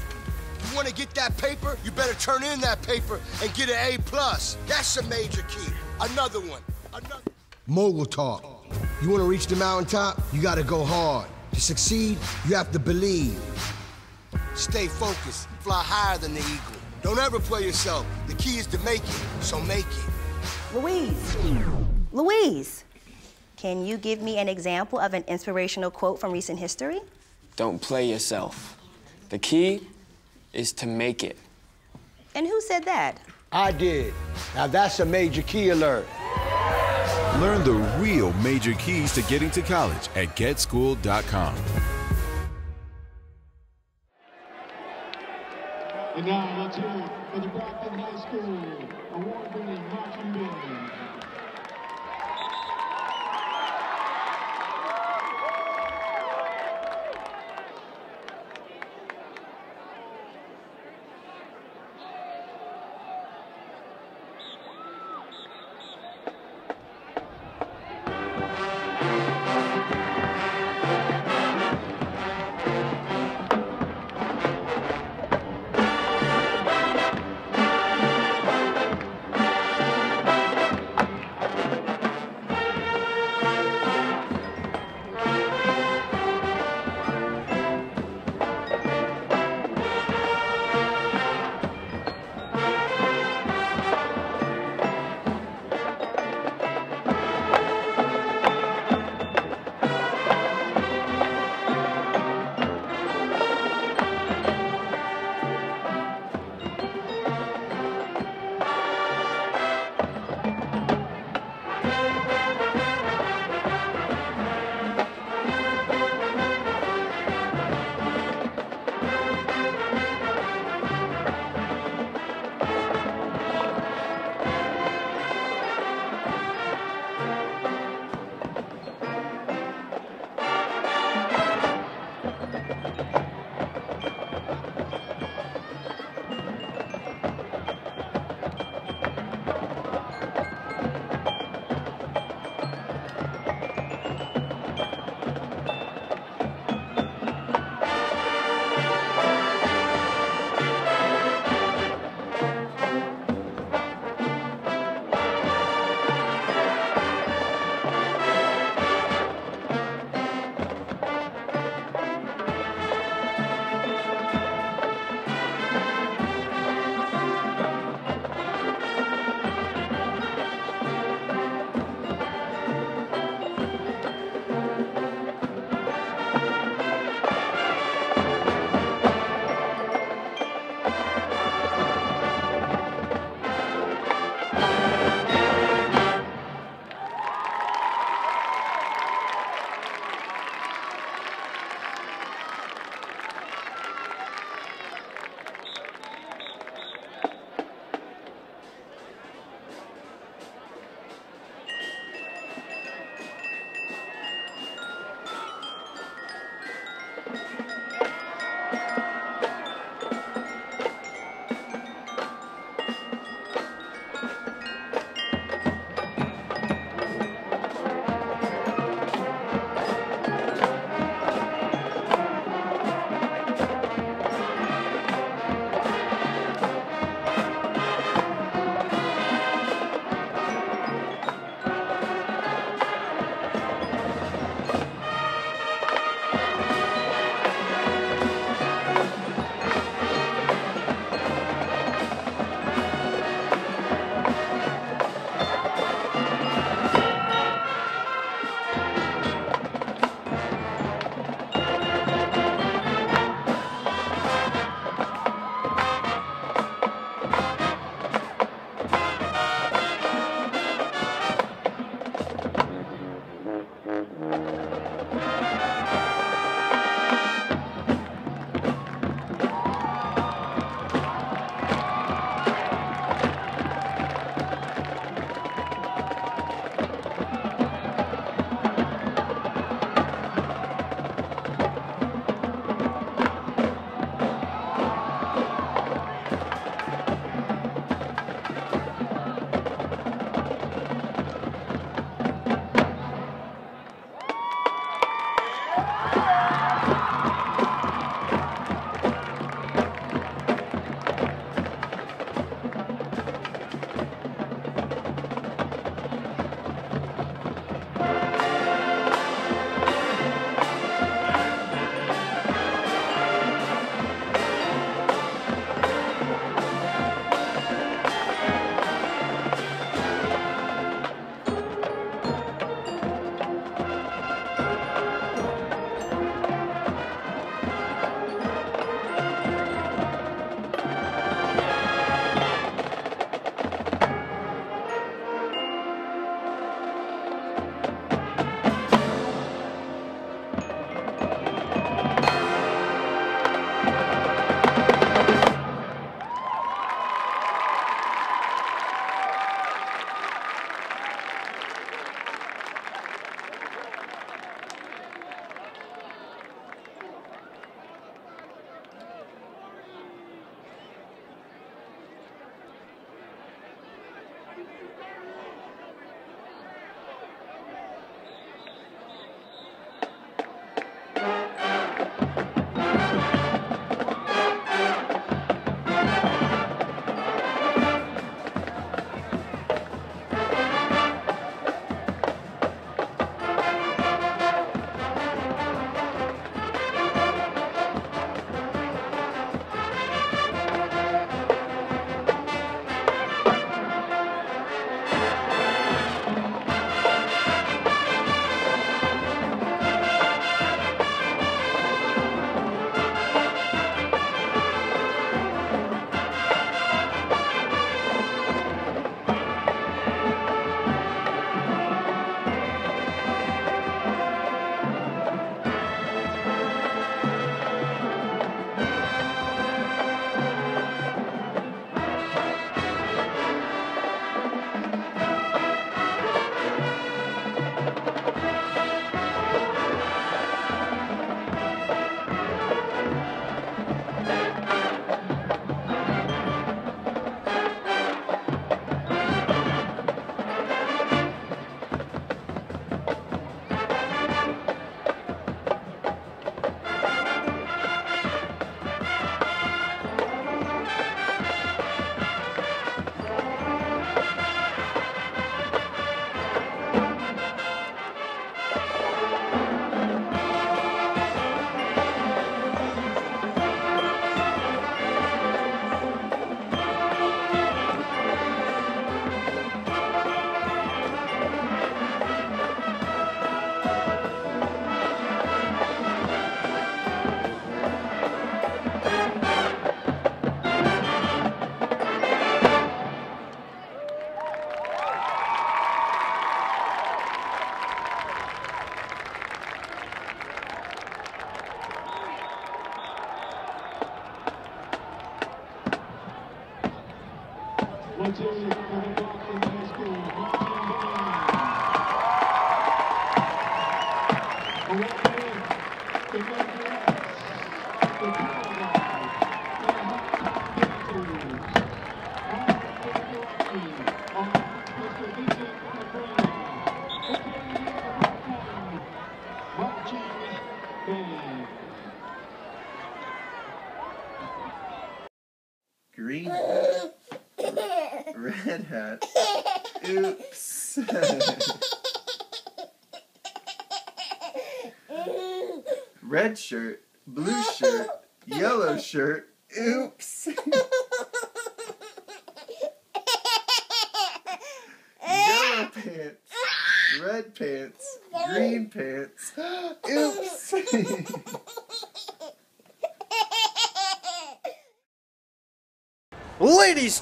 You want to get that paper? You better turn in that paper and get an A plus. That's a major key. Another one. Another. Mogul talk. You want to reach the mountaintop? You got to go hard. To succeed, you have to believe. Stay focused. Fly higher than the eagle. Don't ever play yourself. The key is to make it. So make it. Louise. Louise, can you give me an example of an inspirational quote from recent history? Don't play yourself. The key is to make it. And who said that? I did. Now that's a major key alert. Learn the real major keys to getting to college at getschool.com. And now let's hear it for the Brockton High School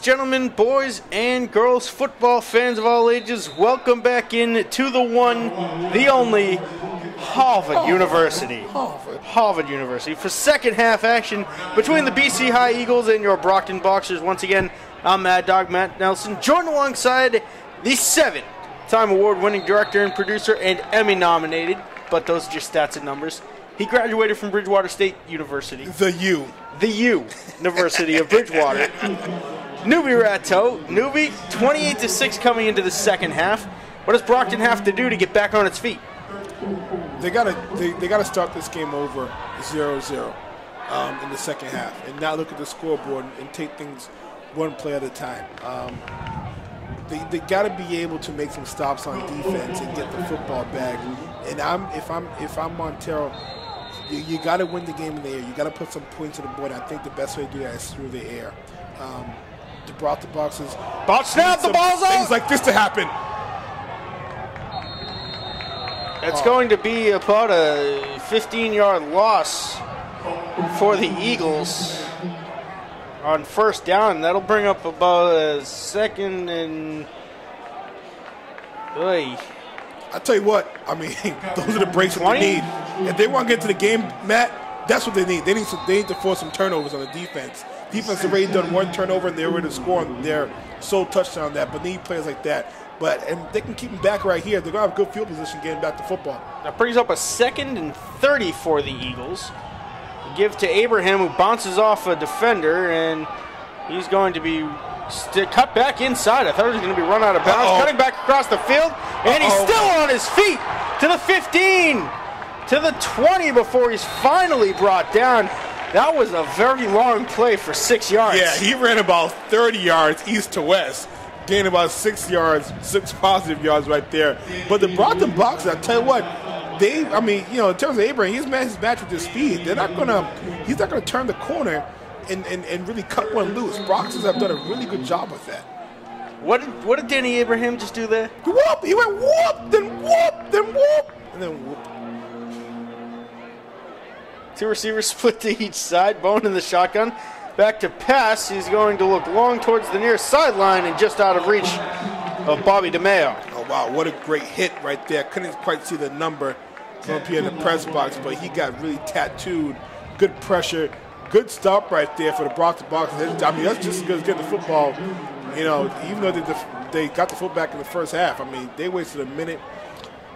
gentlemen, boys, and girls, football fans of all ages, welcome back in to the one, the only Harvard University. Harvard. Harvard University for second half action between the BC High Eagles and your Brockton Boxers. Once again, I'm Mad Dog Matt Nelson, joined alongside the seven time award winning director and producer and Emmy nominated, but those are just stats and numbers. He graduated from Bridgewater State University. The U. The U University of Bridgewater. Newbie Rato. Newbie, 28 to 6 coming into the second half. What does Brockton have to do to get back on its feet? They gotta they, they gotta start this game over 0-0 um, in the second half, and not look at the scoreboard and, and take things one play at a time. Um, they, they got to be able to make some stops on defense and get the football back. And I'm if I'm if I'm Montero, you, you got to win the game in the air. You got to put some points on the board. I think the best way to do that is through the air. Um, brought the boxes. Ball snap, the ball's out. Things like this to happen. It's going to be about a 15 yard loss for the Eagles on first down. That'll bring up about a second and. Oy. I tell you what, I mean, those are the breaks that 20? they need. If they want to get to the game, Matt, that's what they need. They need to, they need to force some turnovers on the defense. Defense already done one turnover and they're ready to score on their sole touchdown on that, but they need players like that. But and they can keep them back right here. They're gonna have good field position getting back to football. That brings up a second and 30 for the Eagles. Give to Abraham, who bounces off a defender, and He's going to be cut back inside. I thought he was going to be run out of bounds. Uh-oh. Cutting back across the field, and he's Uh-oh. still on his feet to the 15, to the 20 before he's finally brought down. That was a very long play for six yards. Yeah, he ran about 30 yards east to west, gained about six yards, six positive yards right there. But the Brockton Boxers, I tell you what, they, I mean, you know, in terms of Abraham, he's matched his match with his speed. They're not gonna, he's not gonna turn the corner and, and, and really cut one loose. Boxers have done a really good job with that. What did, what did Danny Abraham just do there? Whoop! He went whoop, then whoop, then whoop, and then whoop. Two receivers split to each side. Bowen in the shotgun. Back to pass. He's going to look long towards the near sideline and just out of reach of Bobby DeMeo. Oh wow, what a great hit right there. Couldn't quite see the number from up here in the press box, but he got really tattooed. Good pressure, good stop right there for the Brockton Boxers. I mean, that's just as good as getting the football. You know, even though they, they got the football back in the first half, I mean, they wasted a minute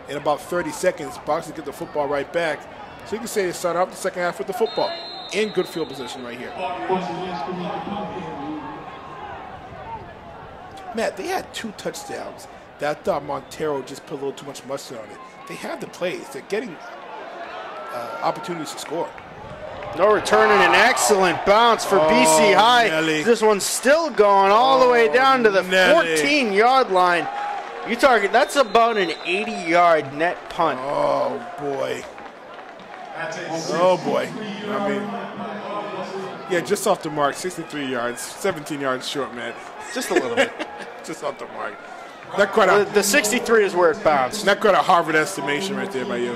and about 30 seconds. Boxers get the football right back. So you can say they started off the second half with the football in good field position right here. Matt, they had two touchdowns that thought Montero just put a little too much mustard on it. They have the plays. They're getting uh, opportunities to score. No return and an excellent bounce for Oh, BC High. Nelly. This one's still going all the way down to the 14 yard line. You target that's about an 80 yard net punt. Oh boy. Oh boy. I mean, yeah, just off the mark, 63 yards, 17 yards short, man. Just a little bit. just off the mark. Not quite The, a the 63 is where it bounced. not quite a Harvard estimation right there by you.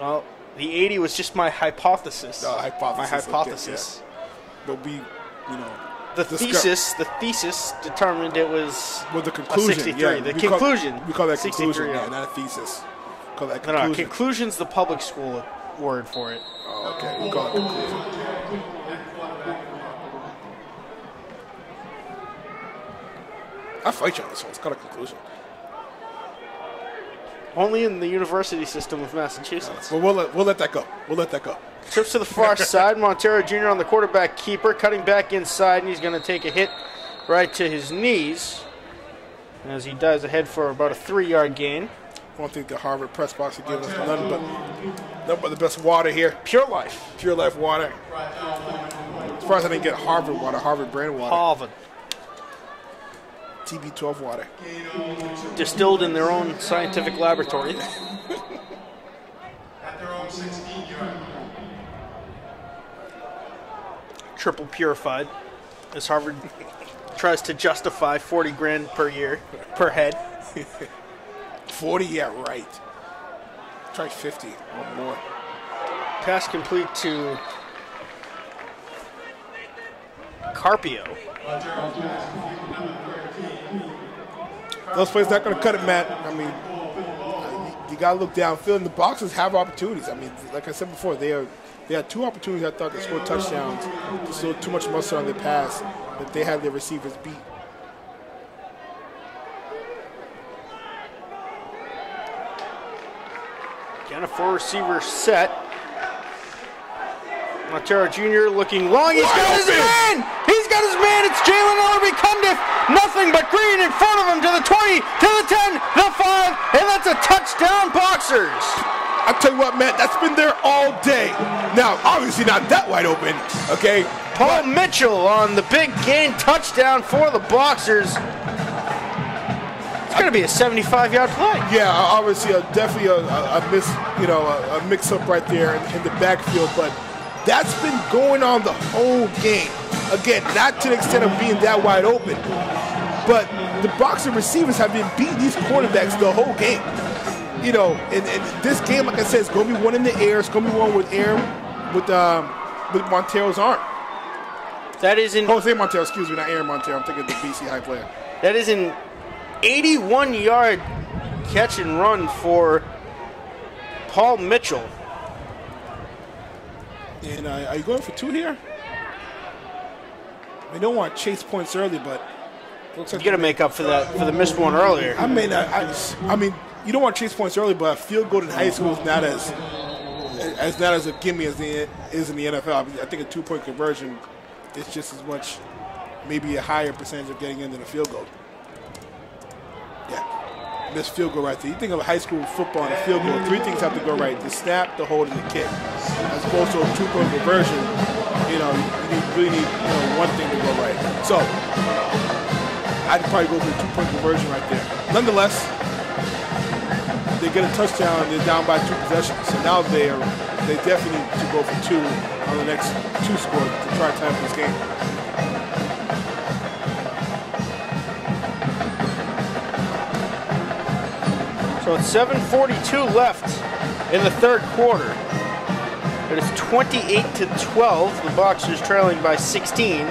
Well, the 80 was just my hypothesis. Hypothesis. My okay, hypothesis. yeah. But we, you know, The Discuss- thesis, the thesis determined it was well, the a conclusion. 63. Yeah, the we call- conclusion. we call that 63, conclusion, yeah, yeah. not a thesis. Call that No, no, conclusion. conclusion's the public school word for it. Oh, okay, we call it conclusion. I fight you on this one. It's called a conclusion. Only in the university system of Massachusetts. But we'll let, we'll let that go. We'll let that go. Trips to the far side. Montero Jr. on the quarterback keeper, cutting back inside, and he's going to take a hit right to his knees as he dives ahead for about a three-yard gain. I don't think the Harvard press box will give us nothing but, nothing but the best water here. Pure life. Pure life water. As far as I didn't get Harvard water, Harvard brand water. Harvard. TB12 water. Distilled in their own scientific laboratory. At their own 16. Triple purified. As Harvard tries to justify 40 grand per year, per head. 40, yeah, right. Try 50 or more. Pass complete to Carpio. Those plays not going to cut it, Matt. I mean, you, got to look downfield. And the boxers have opportunities. I mean, like I said before, they are they had two opportunities. I thought to score touchdowns. Just a little too much mustard on their pass that they had their receivers beat. Again, a four receiver set. Montero Jr. looking long. He's got his man! He's got his man! It's Jalen Ellerby Cundiff! Nothing but green in front of him to the 20, to the 10, the 5, and that's a touchdown, Boxers! I tell you what, Matt, that's been there all day. Now, obviously not that wide open, okay? Paul Mitchell on the big gain touchdown for the Boxers. It's going to be a 75 yard play. Yeah, obviously, a, definitely a, a, a miss, you know, a, a mix-up right there in, in the backfield. But that's been going on the whole game. Again, not to the extent of being that wide open, but the boxing receivers have been beating these quarterbacks the whole game. You know, and, and this game, like I said, it's going to be one in the air. It's going to be one with air, with um, with Montero's arm. That is in Jose Montero, excuse me, not Aaron Montero. I'm thinking of the BC high player. that is an 81 yard catch and run for Paul Mitchell. And uh, are you going for two here? We don't want chase points early, but looks like You got to make up for that for the missed one earlier. I mean, I, I, I mean, you don't want chase points early, but a field goal in high school is not as as not as a gimme as it is in the NFL. I, mean, I think a two point conversion is just as much, maybe a higher percentage of getting in than a field goal. Yeah, missed field goal right there. You think of high school football and a field goal, three things have to go right: the snap, the hold, and the kick. As opposed to a two-point conversion, you know, you need, really need you know one thing to go right. So I'd probably go for a two-point conversion right there. Nonetheless, they get a touchdown. They're down by two possessions. So now they are they definitely need to go for two on the next two scores to try to tie up this game. So it's 7:42 left in the third quarter. It is 28 to 12. The Boxers trailing by 16.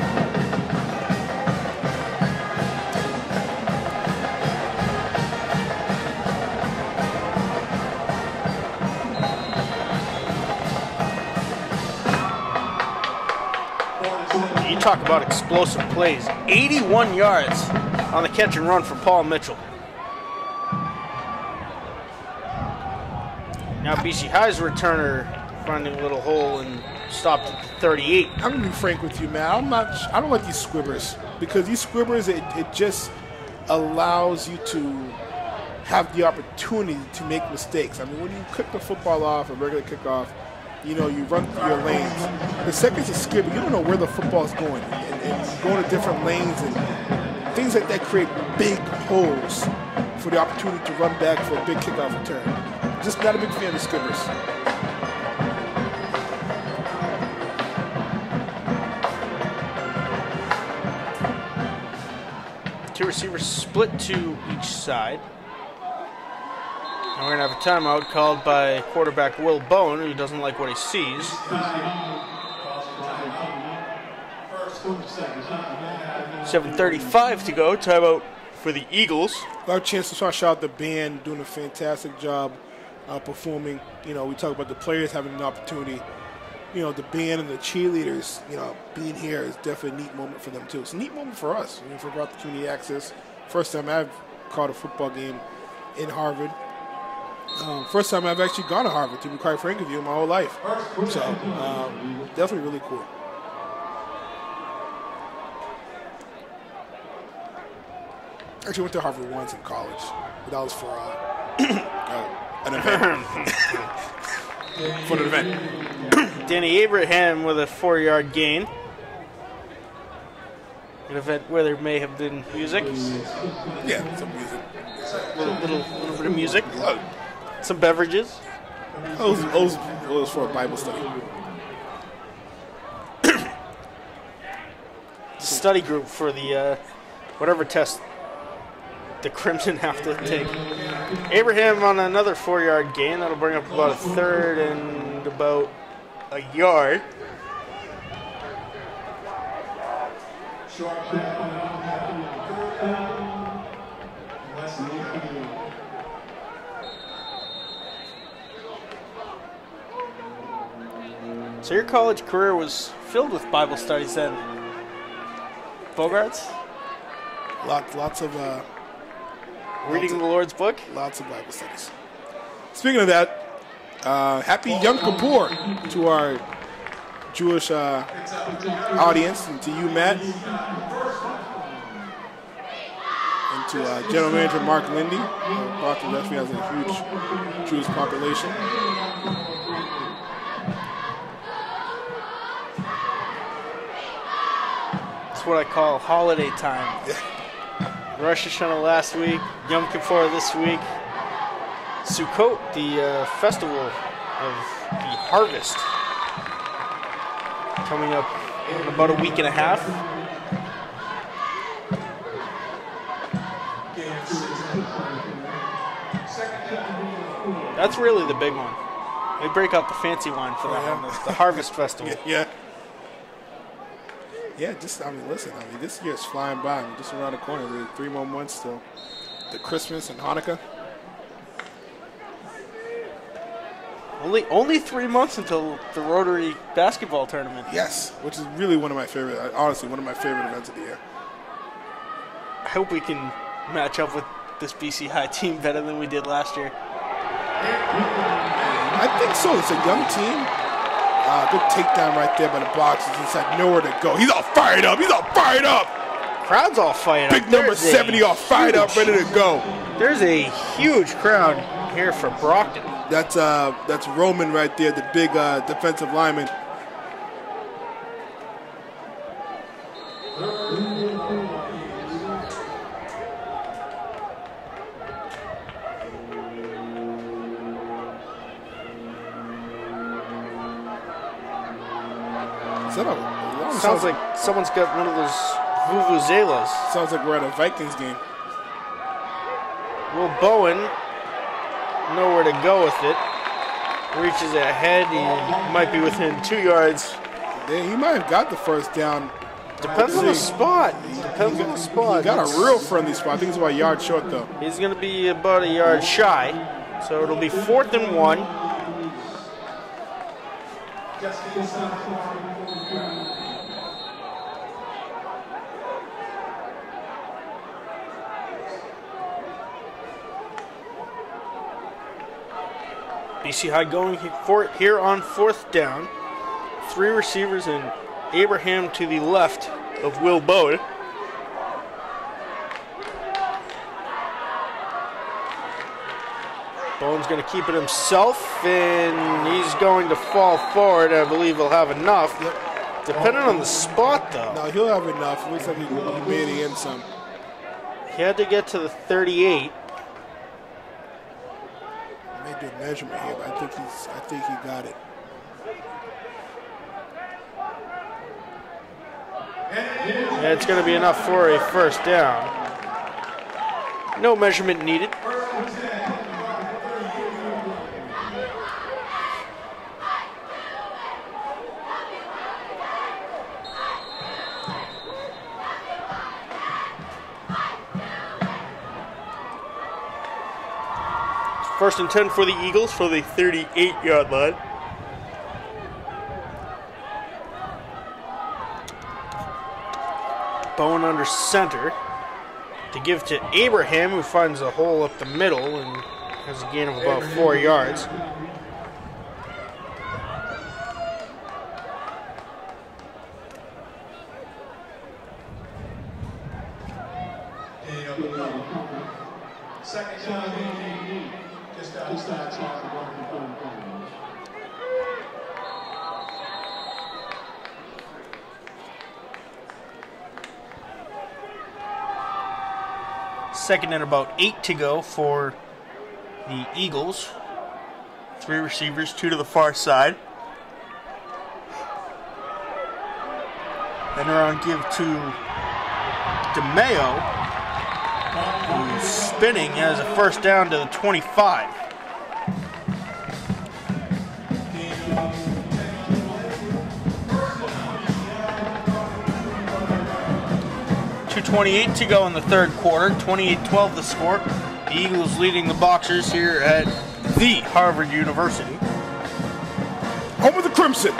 You talk about explosive plays. 81 yards on the catch and run for Paul Mitchell. Now BC High's returner finding a little hole and stopped at 38. I'm gonna be frank with you, man. I'm not. I don't like these squibbers because these squibbers it, it just allows you to have the opportunity to make mistakes. I mean, when you kick the football off a regular kickoff, you know you run through your lanes. The second a skibber, you don't know where the football is going, and, and going to different lanes and things like that create big holes for the opportunity to run back for a big kickoff return. Just not a big fan of skibbers. Two receivers split to each side. And we're going to have a timeout called by quarterback Will Bowen, who doesn't like what he sees. 7.35 to go. Timeout for the Eagles. Our chance to shout out the band doing a fantastic job uh, performing. You know, we talk about the players having an opportunity. You know, the band and the cheerleaders, you know, being here is definitely a neat moment for them too. It's a neat moment for us. I mean, for the community access. First time I've caught a football game in Harvard. Um, first time I've actually gone to Harvard, to be quite frank with you, in my whole life. So, um, definitely really cool. Actually, went to Harvard once in college, but that was for uh, uh, an event. for an event. Danny Abraham with a four-yard gain. An event where there may have been music. Yeah, some music. little, little, little bit of music. Some beverages. It was, it was, it was for a Bible study. Study group for the uh, whatever test the Crimson have to take. Abraham on another four-yard gain. That'll bring up about a third and about a yard. So your college career was filled with Bible studies then. Bogarts? Lots, lots of uh, Reading the Lord's book? lots of Bible studies. Speaking of that, uh, happy Yom Kippur to our Jewish uh, audience and to you, Matt, and to uh, General Manager Mark Lindy. Boston Westby has a huge Jewish population. It's what I call holiday time. Rosh Hashanah last week, Yom Kippur this week, Sukkot, the uh, festival of the harvest, coming up in about a week and a half. That's really the big one. They break out the fancy wine for that one, the Harvest Festival. Yeah. Yeah, just, I mean, listen, I mean, this year is flying by. I mean, just around the corner. We're three more months till the Christmas and Hanukkah. Only only three months until the Rotary basketball tournament. Yes, which is really one of my favorite, uh, honestly, one of my favorite events of the year. I hope we can match up with this BC High team better than we did last year. I think so. It's a young team. Uh, good takedown right there by the boxers. He's had nowhere to go. He's all fired up. He's all fired up. Crowd's all fired Big up. number There's 70 all fired up, ready to go. There's a huge crowd here for Brockton. That's uh, that's Roman right there, the big uh, defensive lineman. That a- Sounds like someone's got one of those vuvuzelas. Sounds like we're at a Vikings game. Will Bowen nowhere to go with it. Reaches ahead. He might be within two yards. Yeah, he might have got the first down. Depends on the spot. Depends on the spot. He got a real friendly spot. I think it's about a yard short though. He's going to be about a yard shy. So it'll be fourth and one. BC High going for it here on fourth down. Three receivers and Abraham to the left of Will Bowen. Bowen's going to keep it himself, and he's going to fall forward. I believe he'll have enough. Depending on the spot, though. No, he'll have enough. It looks like he, made some. He had to get to the 38. I may do a measurement here, but I think he's. I think he got it. Yeah, it's going to be enough for a first down. No measurement needed. First and 10 for the Eagles for the 38 yard line. Bowen under center to give to Abraham, who finds a hole up the middle and has a gain of about four yards. Second and about eight to go for the Eagles. Three receivers, two to the far side. Then around give to DeMeo, who's spinning as a first down to the 25. Two twenty-eight to go in the third quarter. 28-12 the score. The Eagles leading the Boxers here at the Harvard University. Home of the Crimson.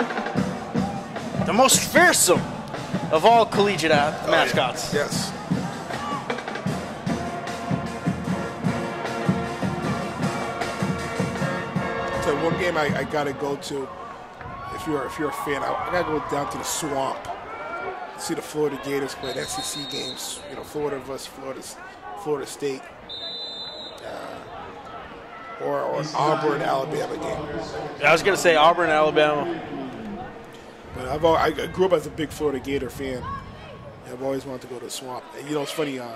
The most fearsome of all collegiate uh, mascots. Yes. So one game I, I gotta go to. If you're if you're a fan, I, I gotta go down to the swamp. See the Florida Gators play the SEC games. You know, Florida versus Florida, Florida State, uh, or or Auburn, Alabama game. I was going to say Auburn, Alabama. But I've I grew up as a big Florida Gator fan. I've always wanted to go to the swamp. And you know, it's funny. Um,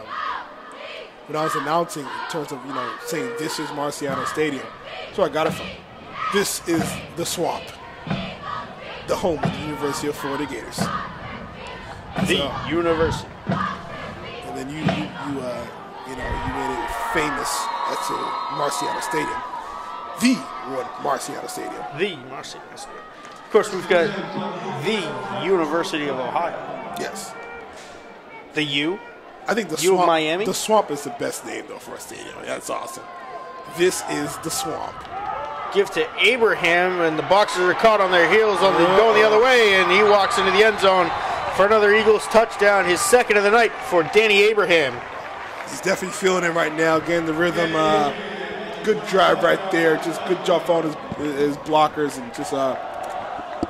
when I was announcing in terms of you know saying this is Marciano Stadium, that's where I got it from. This is the swamp, the home of the University of Florida Gators. The So- University. and then you you you uh, you know you made it famous at the Marciano Stadium, the one Marciano Stadium. The Marciano Stadium. Of course, we've got the University of Ohio. Yes, The U. I think the U of swamp. Miami? The swamp is the best name though for a stadium. That's awesome. This is the swamp. Give to Abraham, and the Boxers are caught on their heels on the going the other way, and he walks into the end zone for another Eagles touchdown, his second of the night for Danny Abraham. He's definitely feeling it right now. Getting the rhythm. Uh, good drive right there. Just good job on his, his blockers and just uh,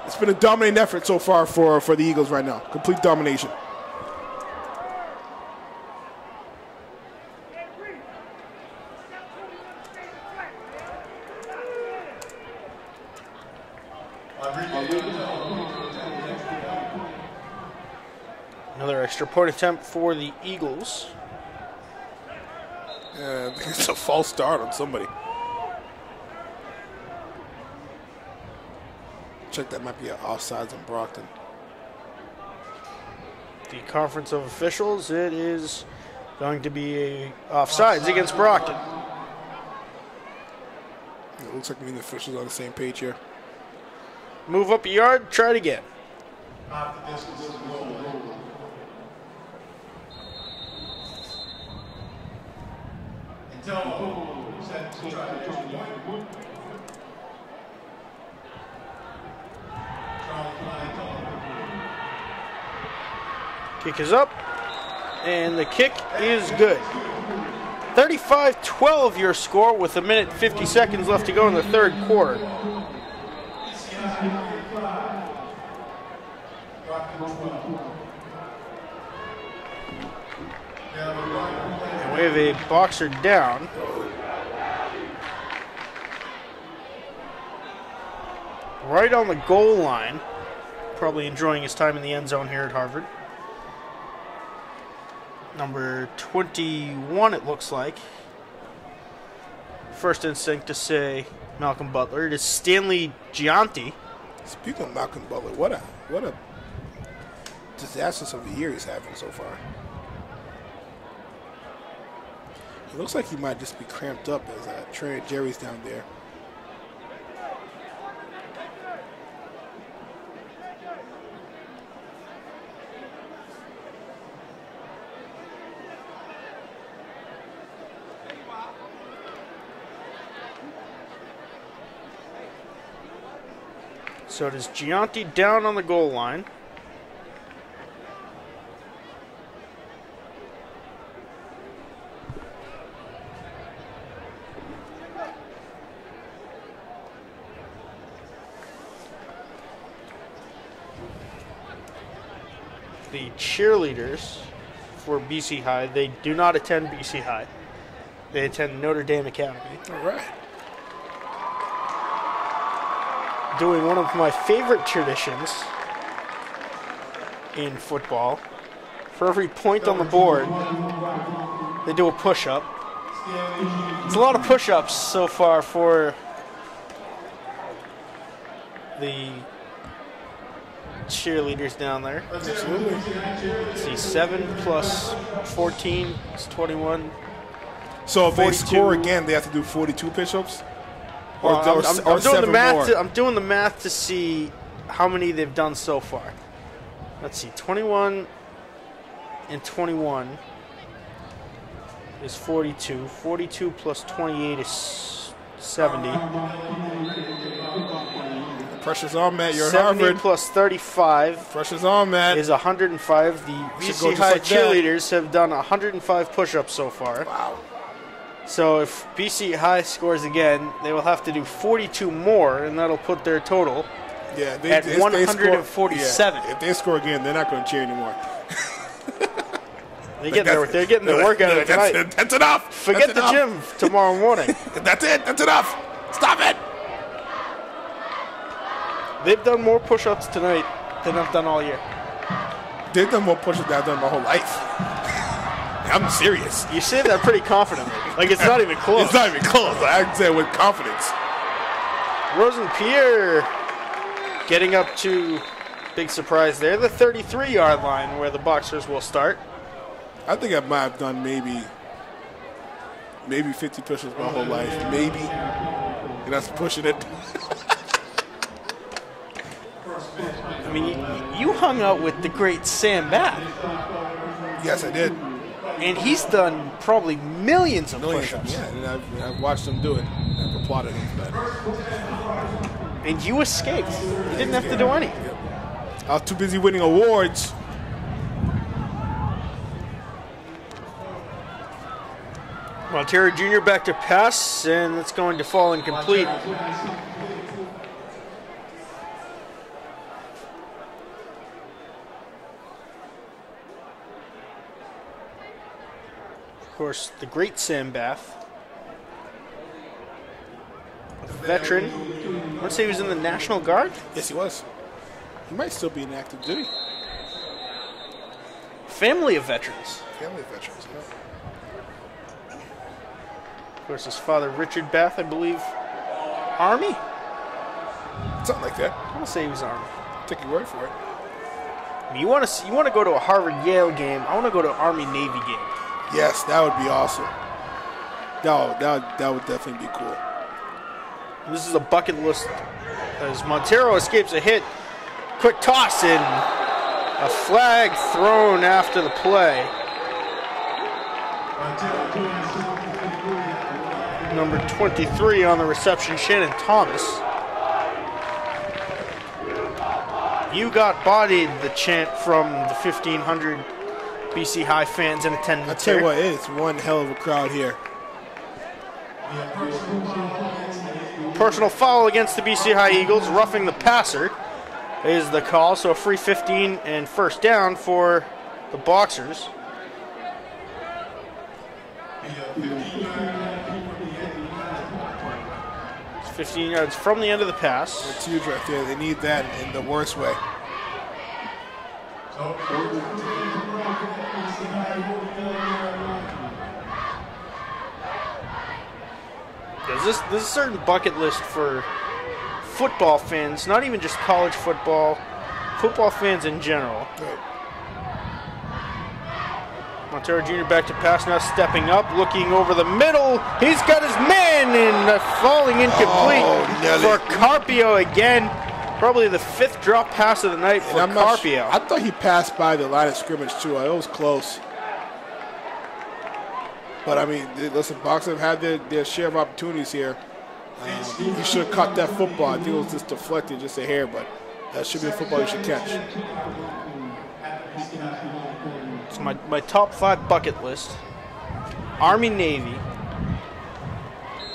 It's been a dominating effort so far for, for the Eagles right now. Complete domination. Another extra point attempt for the Eagles. Yeah, it's a false start on somebody. Check that might be an offsides on Brockton. The conference of officials, it is going to be a offsides against Brockton. It looks like me and the officials are on the same page here. Move up a yard, try it again. Kick is up, and the kick is good. 35 12 your score with a minute 50 seconds left to go in the third quarter. Have a boxer down. Right on the goal line. Probably enjoying his time in the end zone here at Harvard. Number 21, it looks like. First instinct to say Malcolm Butler. It is Stanley Gianti. Speaking of Malcolm Butler, what a what a disastrous of a year he's having so far. It looks like he might just be cramped up as uh, Trey Jerry's down there. So it is Gianti down on the goal line. The cheerleaders for BC High, they do not attend BC High. They attend Notre Dame Academy. All right. doing one of my favorite traditions in football. For every point on the board, they do a push up. It's a lot of push ups so far for the cheerleaders down there. Absolutely. Let's see, 7 plus 14 is 21. So if they score again, they have to do 42 push-ups. Or, Well, I'm, or- I'm- or I'm doing the math. more? To, I'm doing the math to see how many they've done so far. Let's see, 21 and 21 is 42. 42 plus 28 is 70. Pressure's on, Matt. You're at 70 Harvard. plus 35 Pressure's on, Matt. is 105. The BC High like that. cheerleaders have done 105 push-ups so far. Wow. So if BC High scores again, they will have to do 42 more, and that'll put their total Yeah, they, at if they score- 147. yeah, if they score again, they're not going to cheer anymore. They get their, they're getting their workout that's, tonight. That's enough. Forget That's the enough. gym tomorrow morning. That's it. That's enough. Stop it. They've done more push-ups tonight than I've done all year. They've done more push ups than I've done my whole life. I'm serious. You say that pretty confidently, like it's not even close. It's not even close. I can say it with confidence. Rosenpierre getting up to big surprise there, the 33-yard line where the Boxers will start. I think I might have done maybe, maybe 50 push ups my whole life. Maybe. And that's pushing it. I mean, you, you hung out with the great Sam Bath, yes, I did. and he's done probably millions of Millions. push-ups. Yeah, and I've, I've watched him do it. I've applauded him for that. And you escaped. You didn't have to do any. I was too busy winning awards. Montero Jr. back to pass, and it's going to fall incomplete. Of course, the great Sam Bath. A veteran. I want to say he was in the National Guard. Yes, he was. He might still be in active duty. Family of veterans. Family of veterans. Yeah. Of course, his father, Richard Bath, I believe, Army? Something like that. I want to say he was Army. Take your word for it. I mean, you want to you want to go to a Harvard Yale game? I want to go to an Army Navy game. Yes, that would be awesome. Would, that that would definitely be cool. This is a bucket list as Montero escapes a hit. Quick toss in. A flag thrown after the play. Number 23 on the reception, Shannon Thomas. You got bodied, the chant from the 1,500 BC High fans in attendance. I tell you what, it's one hell of a crowd here. Personal foul against the BC High Eagles, roughing the passer is the call. So a free 15 and first down for the Boxers. It's 15 yards from the end of the pass. It's huge right there. They need that in the worst way. There's this there's a certain bucket list for football fans, not even just college football, football fans in general. Montero Jr. back to pass now, stepping up, looking over the middle. He's got his man and uh, falling incomplete Oh, for Carpio again. Probably the fifth drop pass of the night for And I'm Carpio. su- I thought he passed by the line of scrimmage too. It was close. But I mean, listen, Boxers have had their, their share of opportunities here. Um, he should have caught that football. I think it was just deflected, just a hair, but that should be a football you should catch. It's my, my top five bucket list. Army, Navy.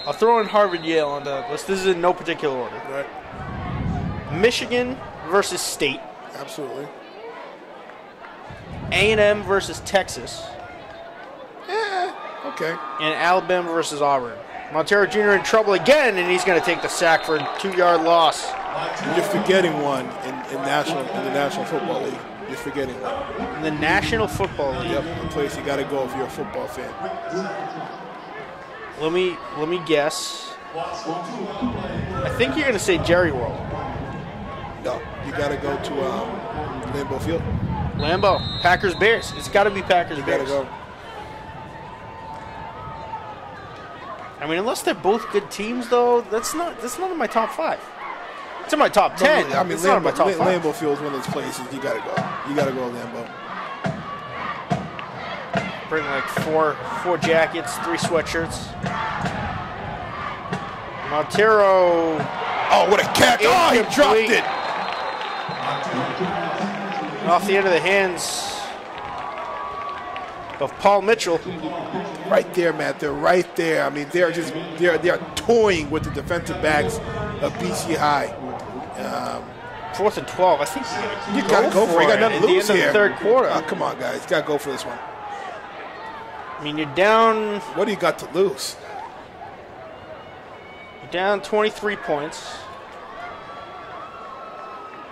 I'll throw in Harvard, Yale on the list. This is in no particular order. Right? Michigan versus State. Absolutely. A&M versus Texas. Okay. And Alabama versus Auburn. Montero Jr. in trouble again, and he's going to take the sack for a two-yard loss. You're forgetting one in, in national in the National Football League. You're forgetting one. In the National Football League. Yep, a place you got to go if you're a football fan. Let me let me guess. I think you're going to say Jerry World. No, you got to go to um, Lambeau Field. Lambeau, Packers Bears. It's got to be Packers You got to Bears. go. I mean, unless they're both good teams, though, that's not that's not in my top five. It's in my top ten. I mean, it's not in my top five. Lambeau Field is one of those places you got to go. You got to go Lambeau. Bring like four four jackets, three sweatshirts. Montero. Oh, what a catch! Oh, he dropped it. Off the end of the hands of Paul Mitchell. Right there, Matt. They're right there. I mean, they're just they're they're toying with the defensive backs of BC High. Um, Fourth and twelve. I think you gotta go for it. You got nothing to lose the end here. Of the third quarter. Oh, come on, guys. You gotta go for this one. I mean, you're down. What do you got to lose? You're down 23 points.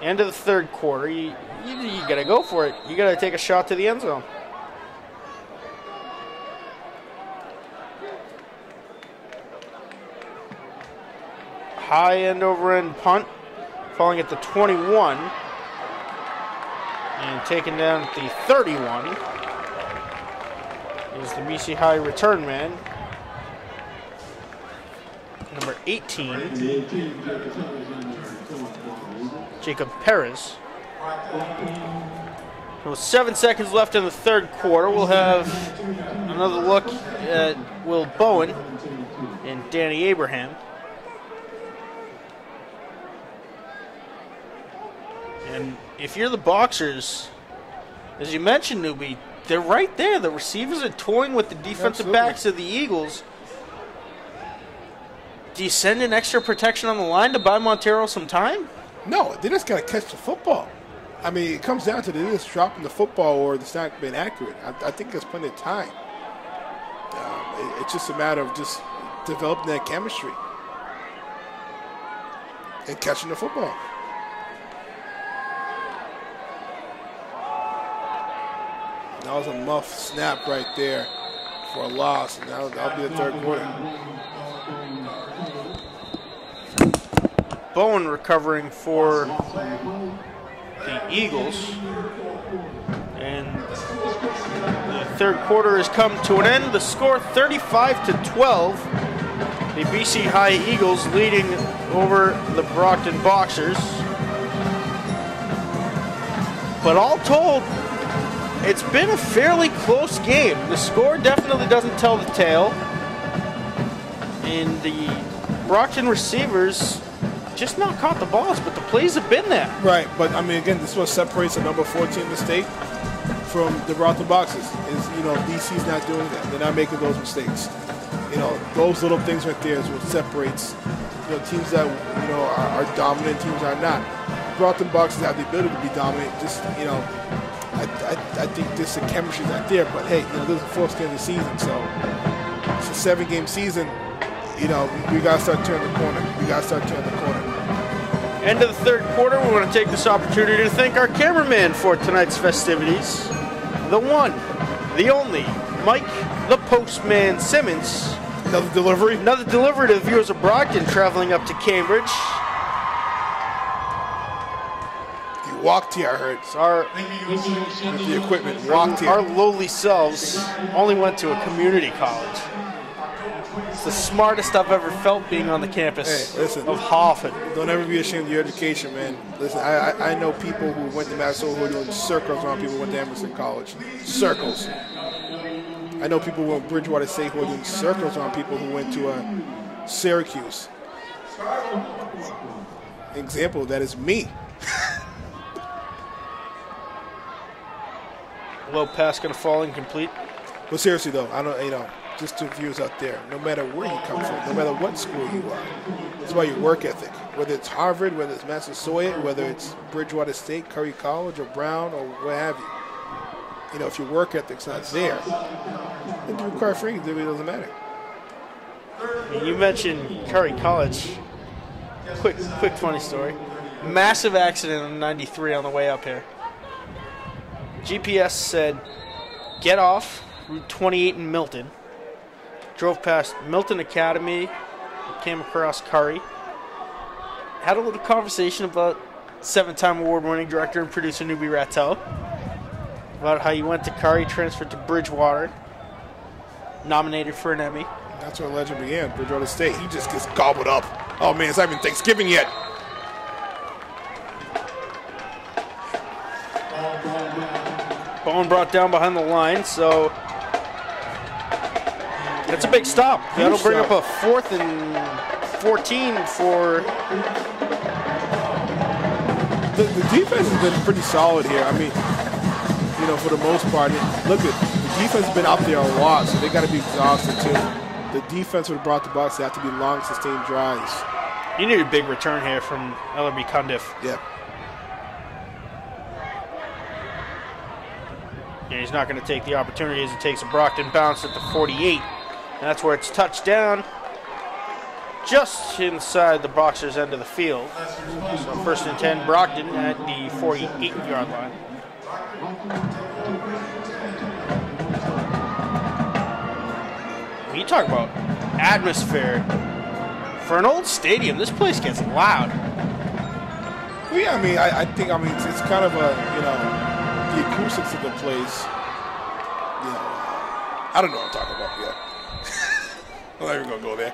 End of the third quarter. You, you, you got to go for it. You got to take a shot to the end zone. High end over end punt, falling at the 21, and taken down at the 31 is the BC High return man, number 18, Jacob Perez. With seven seconds left in the third quarter, we'll have another look at Will Bowen and Danny Abraham. And if you're the Boxers, as you mentioned, Newbie, they're right there. The receivers are toying with the defensive Absolutely. backs of the Eagles. Do you send an extra protection on the line to buy Montero some time? No, they just gotta catch the football. I mean, it comes down to they just dropping the football or it's not being accurate. I, I think there's plenty of time. Um, it- it's just a matter of just developing that chemistry and catching the football. That was a muff snap right there for a loss, and that'll, that'll be the third quarter. Bowen recovering for the Eagles. And the third quarter has come to an end. The score 35 to 12. The BC High Eagles leading over the Brockton Boxers. But all told, it's been a fairly close game. The score definitely doesn't tell the tale. And the Brockton receivers just not caught the balls, but the plays have been there. Right, but I mean, again, this is what separates the number 14 mistake from the Brockton boxes. Is you know BC's not doing that; they're not making those mistakes. You know, those little things right there is what separates you know teams that you know are, are dominant, teams are not. Brockton boxes have the ability to be dominant. Just you know, I, I, I think this the chemistry's not there. But hey, you know, this is the fourth game of the season, so it's a seven-game season. You know, we, we gotta start turning the corner. We gotta start turning the corner. End of the third quarter, we want to take this opportunity to thank our cameraman for tonight's festivities. The one, the only, Mike the Postman Simmons. Another delivery? Another delivery to the viewers of Brockton traveling up to Cambridge. Walked here, I heard. So our, With the equipment, walked here. our lowly selves only went to a community college. It's the smartest I've ever felt being on the campus Hey, listen. of Hofford. Don't ever be ashamed of your education, man. Listen, I, I, I know people who went to Minnesota who are doing circles around people who went to Emerson College. Circles. I know people who went to Bridgewater State who are doing circles around people who went to uh, Syracuse. Example of that is me. Low pass going to fall incomplete. But seriously though, I don't you know, just to viewers out there, no matter where you come from, no matter what school you are, it's about your work ethic. Whether it's Harvard, whether it's Massasoit, whether it's Bridgewater State, Curry College, or Brown, or what have you. You know, if your work ethic's not there, then you require free, it really doesn't matter. You mentioned Curry College. Quick, quick funny story. Massive accident on 93 on the way up here. GPS said, get off Route 28 in Milton. Drove past Milton Academy, came across Curry. Had a little conversation about seven-time award-winning director and producer Newbie Rattel. About how you went to Curry, transferred to Bridgewater, nominated for an Emmy. That's where legend began. Bridgewater State, he just gets gobbled up. Oh man, it's not even Thanksgiving yet. Bone brought down behind the line, so that's a big stop. That'll bring up a fourth and 14 for The, the defense has been pretty solid here. I mean, you know, for the most part, look at the defense has been out there a lot, so they got to be exhausted too. The defense would have brought the Bucks. They have to be long, sustained drives. You need a big return here from Ellerby Cundiff. Yeah. And he's not going to take the opportunity as he takes a Brockton bounce at the 48. And that's where it's touchdown just inside the Boxers' end of the field. So first and 10, Brockton at the 48 yard line. You talk about atmosphere, for an old stadium, this place gets loud. Well, yeah, I mean, I, I think, I mean, it's, it's kind of a, you know, the acoustics of the place. You know, I don't know what I'm talking about yet. I'm not even gonna go there.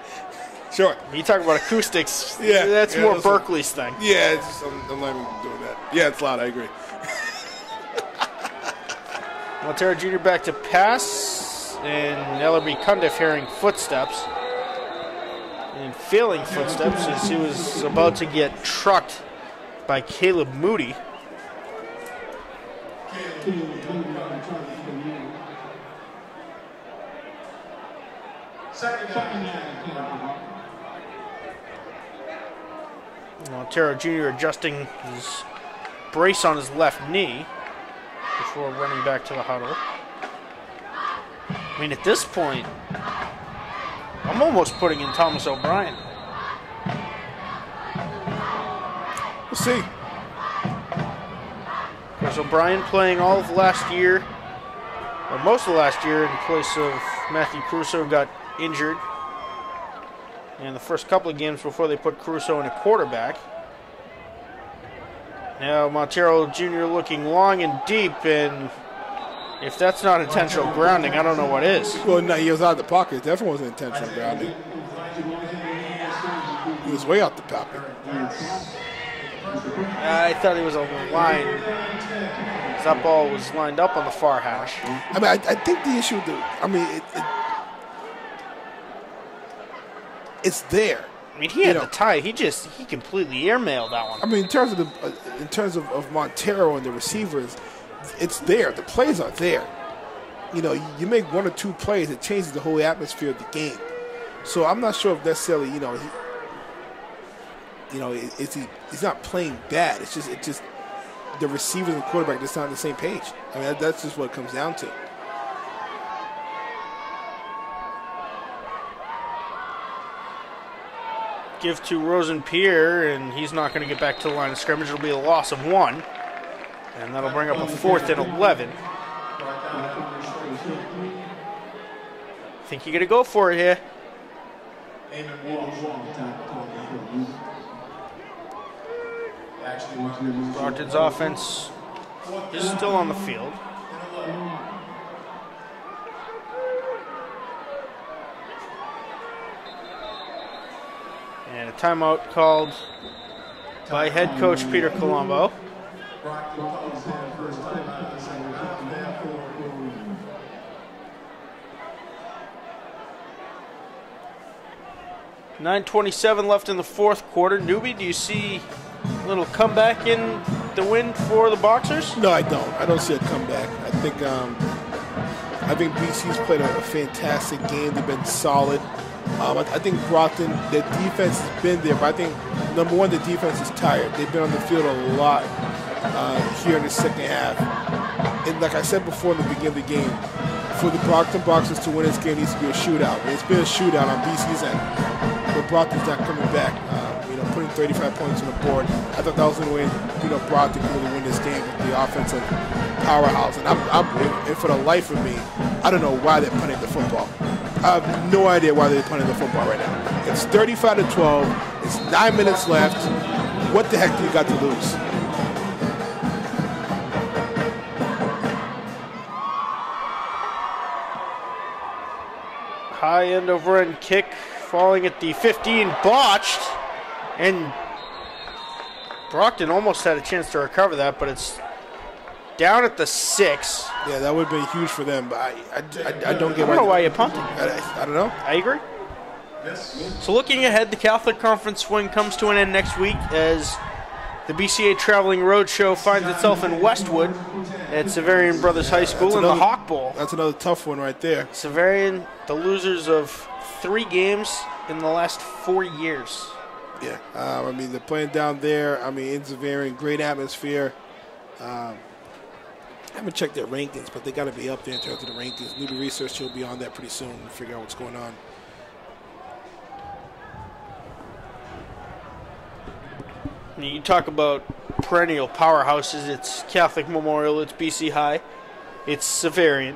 Sure. When you talk about acoustics, Yeah, that's yeah, more listen. Berkeley's thing. Yeah, it's just, I'm, I'm not even doing that. Yeah, it's loud. I agree. Montero Jr. back to pass, and Ellerby Cundiff hearing footsteps. And feeling footsteps as he was about to get trucked by Caleb Moody. Montero Jr. adjusting his brace on his left knee before running back to the huddle. I mean, at this point, I'm almost putting in Thomas O'Brien. We'll see. Of course, O'Brien playing all of last year, or most of last year, in place of Matthew Crusoe, who got injured. And the first couple of games before they put Crusoe in a quarterback. Now Montero Jr. looking long and deep, and if that's not intentional grounding, I don't know what is. Well, no, he was out of the pocket. It definitely wasn't intentional grounding. He was way out the pocket. I thought he was on the line. That ball was lined up on the far hash. I mean, I, I think the issue, the, I mean, it, it, it's there. I mean, he You had know. the tie. He just he completely airmailed that one. I mean, in terms of the, uh, in terms of, of Montero and the receivers, it's there. The plays are there. You know, you make one or two plays, it changes the whole atmosphere of the game. So I'm not sure if necessarily, you know, he, you know, is he? He's not playing bad. It's just, it just, the receivers and quarterback just not on the same page. I mean, that's just what it comes down to. Give to Rosenpierre, and he's not going to get back to the line of scrimmage. It'll be a loss of one, and that'll bring up a fourth and eleven. I Think you're going to go for it here? Brockton's offense is still on the field. And a timeout called by head coach Peter Colombo. Nine twenty-seven left in the fourth quarter. Newbie, do you see little comeback in the win for the Boxers? No, I don't. I don't see a comeback. I think um, I think BC's played a, a fantastic game. They've been solid. Um, I, I think Brockton, their defense has been there, but I think number one, the defense is tired. They've been on the field a lot uh, here in the second half. And like I said before in the beginning of the game, for the Brockton Boxers to win this game needs to be a shootout. And it's been a shootout on BC's end, but Brockton's not coming back. 35 points on the board. I thought that was the way you know Brockton could really win this game with the offensive powerhouse. And I'm, I'm and for the life of me, I don't know why they're punting the football. I have no idea why they're punting the football right now. It's 35 to 12. It's nine minutes left. What the heck do you got to lose? High end over end kick falling at the 15, botched. And Brockton almost had a chance to recover that, but it's down at the six. Yeah, that would have been huge for them, but I, I, I, I don't I get don't know why you're punting. I, I don't know. I agree. So looking ahead, the Catholic Conference swing comes to an end next week as the BCA Traveling Roadshow finds itself in Westwood at Xaverian Brothers High School That's in the another- Hawk Bowl. That's another tough one right there. Xaverian, the losers of three games in the last four years. Yeah, um, I mean they're playing down there. I mean in Xaverian, great atmosphere. Um, I haven't checked their rankings, but they got to be up there in terms of the rankings. Newbie Research will be on that pretty soon to figure out what's going on. You talk about perennial powerhouses. It's Catholic Memorial. It's BC High. It's Xaverian.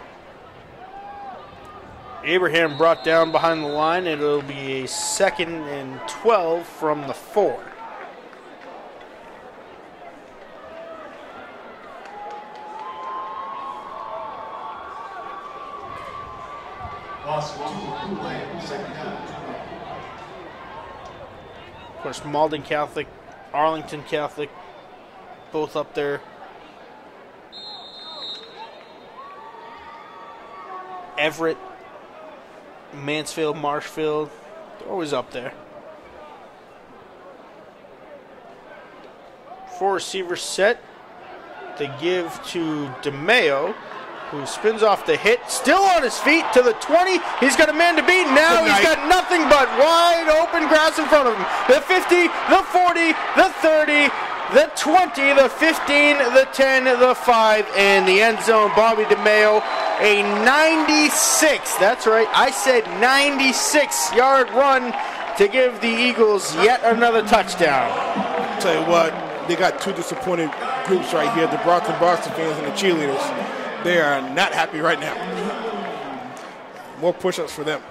Abraham brought down behind the line. and It'll be a second and 12 from the four. Of course, Malden Catholic, Arlington Catholic, both up there. Everett, Mansfield, Marshfield, they're always up there. Four receivers set. They give to DeMeo, who spins off the hit, still on his feet to the 20. He's got a man to beat. Now he's got nothing but wide open grass in front of him. The 50, the 40, the 30, the 20, the 15, the 10, the 5, and the end zone. Bobby DeMeo, a 96. That's right, I said 96 yard run to give the Eagles yet another touchdown. Tell you what, they got two disappointed groups right here: the Brockton Boston fans and the cheerleaders. They are not happy right now. More push-ups for them.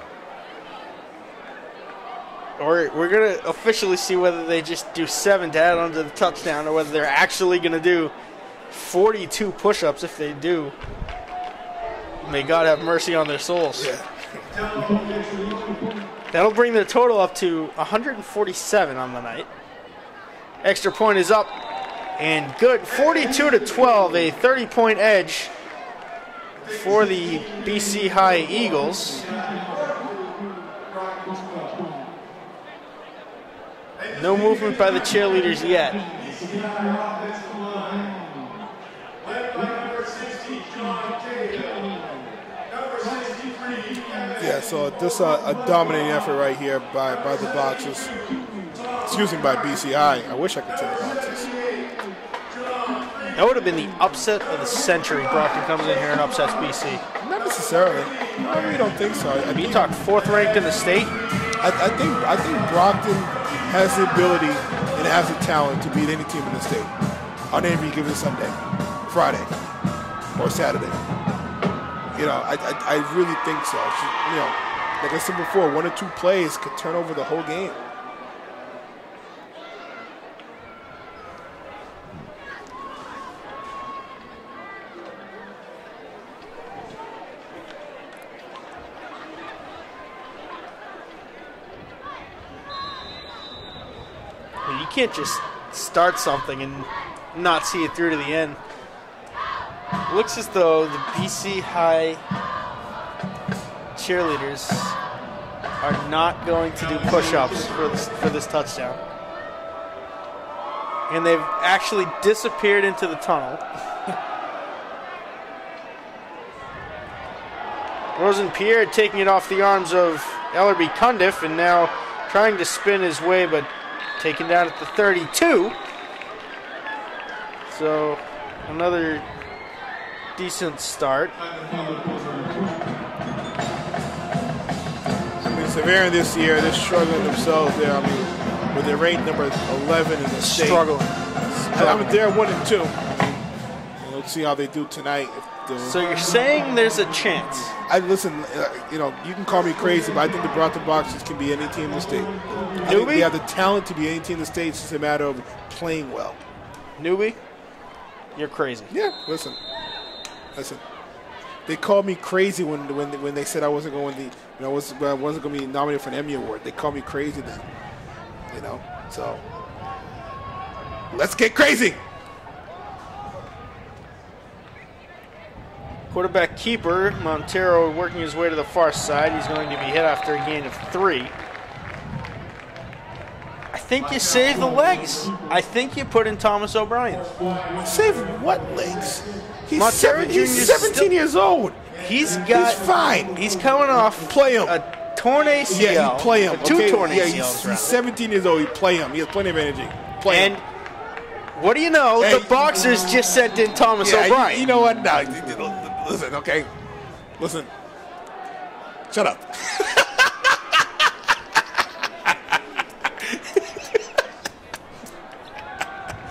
Or we're going to officially see whether they just do seven to add on to the touchdown or whether they're actually going to do 42 push ups if they do. May God have mercy on their souls. That'll bring their total up to 147 on the night. Extra point is up and good. 42 to 12, a 30 point edge for the BC High Eagles. No movement by the cheerleaders yet. Yeah, so this uh, a dominating effort right here by, by the boxers. Excuse me, by BCI. I wish I could say the boxers. That would have been the upset of the century. Brockton comes in here and upsets BC. Not necessarily. I really don't think so. I, You talk fourth ranked in the state. I, I think I think Brockton has the ability and has the talent to beat any team in the state Our name any given Sunday, Friday, or Saturday. You know, I, I, I really think so. You know, like I said before, one or two plays could turn over the whole game. Can't just start something and not see it through to the end. Looks as though the BC High cheerleaders are not going to do push-ups for this, for this touchdown. And they've actually disappeared into the tunnel. Rosenpierre taking it off the arms of Ellerby Cundiff and now trying to spin his way, but taken down at the 32. So another decent start. I mean, Xaverian this year, they're struggling themselves there. I mean, with their ranked number 11 in the state. Struggling. I mean, they're one and two. And Let's see how they do tonight. So you're saying there's a chance? I listen. Uh, you know, you can call me crazy, but I think the Brockton Boxers can be any team in the state. I Newbie? they have the talent to be any team in the state. It's just a matter of playing well. Newbie, you're crazy. Yeah, listen, listen. They called me crazy when when when they said I wasn't going to, you know, was I wasn't going to be nominated for an Emmy award. They called me crazy then. You know, so let's get crazy. Quarterback keeper Montero working his way to the far side. He's going to be hit after a gain of three. I think you save the legs. I think you put in Thomas O'Brien. Save what legs? He's, Montero seven, he's 17 years old. He's got. He's fine. He's coming off Play him. a torn ACL. Yeah, you play him. Two okay? torn yeah, ACLs. he's, he's 17 years old. You play him. He has plenty of energy. Play and him. what do you know? Hey. the Boxers just sent in Thomas Yeah, you- O'Brien. You know what? No, listen, okay? Listen. Shut up.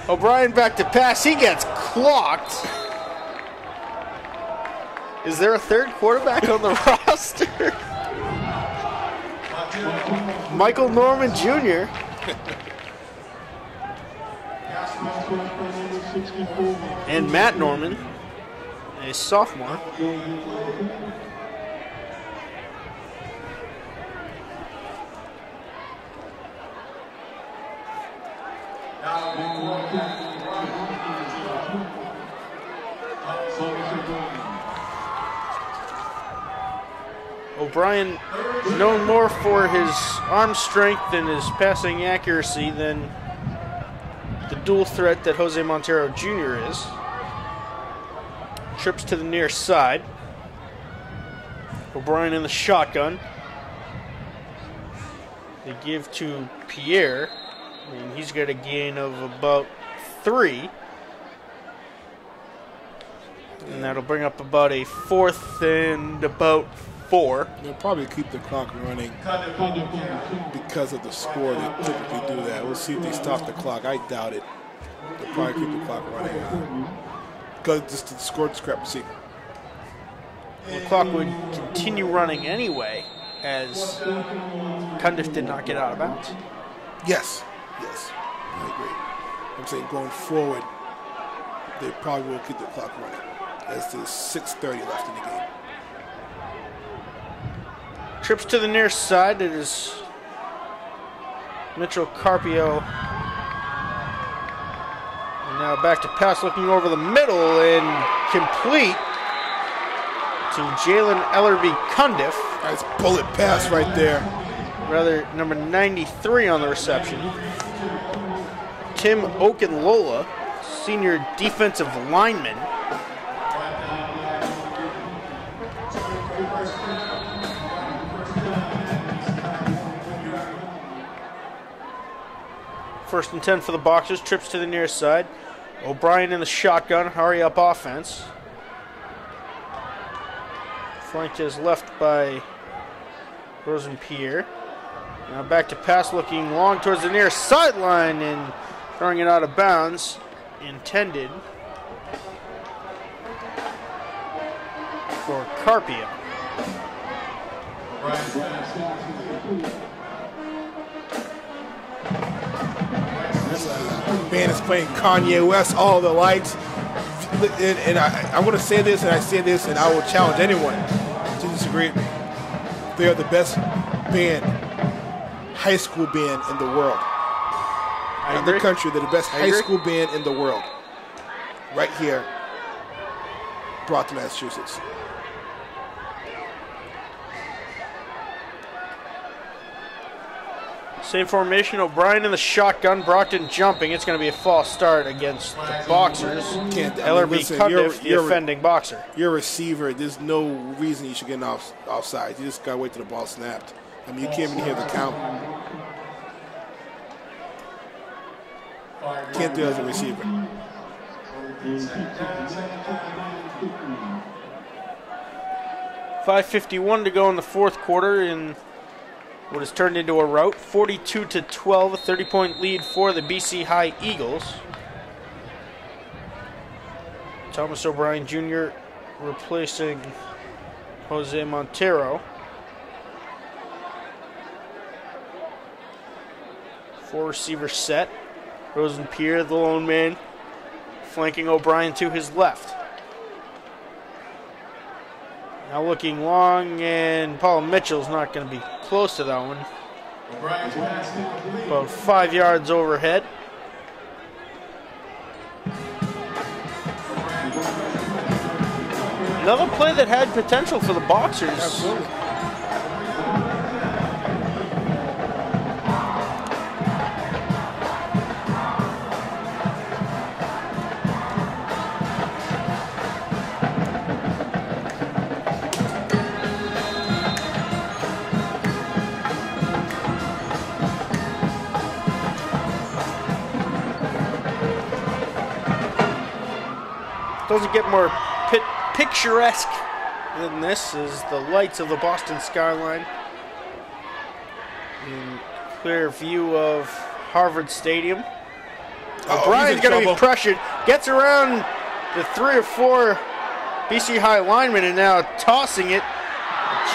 O'Brien back to pass. He gets clocked. Is there a third quarterback on the roster? Michael Norman Jr. and Matt Norman, a sophomore. O'Brien, known more for his arm strength and his passing accuracy than the dual threat that Jose Montero Jr. is. Trips to the near side. O'Brien in the shotgun. They give to Pierre. and he's got a gain of about three. And that'll bring up about a fourth and about four. They'll probably keep the clock running because of the score. They typically do that. We'll see if they stop the clock. I doubt it. They'll probably keep the clock running just the score discrepancy. The clock would continue running anyway, as Cundiff did not get out of bounds. Yes, yes, I agree. I'm saying going forward, they probably will keep the clock running as there's 6:30 left in the game. Trips to the near side. It is Mitchell Carpio. Now back to pass, looking over the middle and complete to Jalen Ellerby Cundiff. Nice bullet pass right there. Rather, number 93 on the reception. Tim Okenlola, senior defensive lineman. First and 10 for the Boxers. Trips to the near side. O'Brien in the shotgun. Hurry up offense. Flanked is left by Rosenpierre. Now back to pass looking long towards the near sideline and throwing it out of bounds. Intended for Carpio. Band is playing Kanye West, all the lights. And, and I, I'm going to say this, and I say this, and I will challenge anyone to disagree with me. They are the best band, high school band in the world. I in the country, they're the best I high agree. school band in the world. Right here, brought to Massachusetts. Same formation. O'Brien in the shotgun. Brockton jumping. It's going to be a false start against the Boxers. Can't- I mean, Ellerby listen, Cundiff, you're- the offending boxer. You're a receiver. There's no reason you should get off offside. You just gotta wait till the ball snapped. I mean, you can't even hear the count. Can't do it as a receiver. Five fifty-one to go in the fourth quarter in what has turned into a rout. Forty-two to twelve, a thirty-point lead for the BC High Eagles. Thomas O'Brien Jr. replacing Jose Montero. Four receiver set. Rosenpierre, the lone man, flanking O'Brien to his left. Now looking long, and Paul Mitchell's not going to be close to that one. About five yards overhead. Another play that had potential for the Boxers. Doesn't get more pit- picturesque than this is the lights of the Boston skyline. In clear view of Harvard Stadium. O'Brien's going to be pressured. Gets around the three or four BC High linemen and now tossing it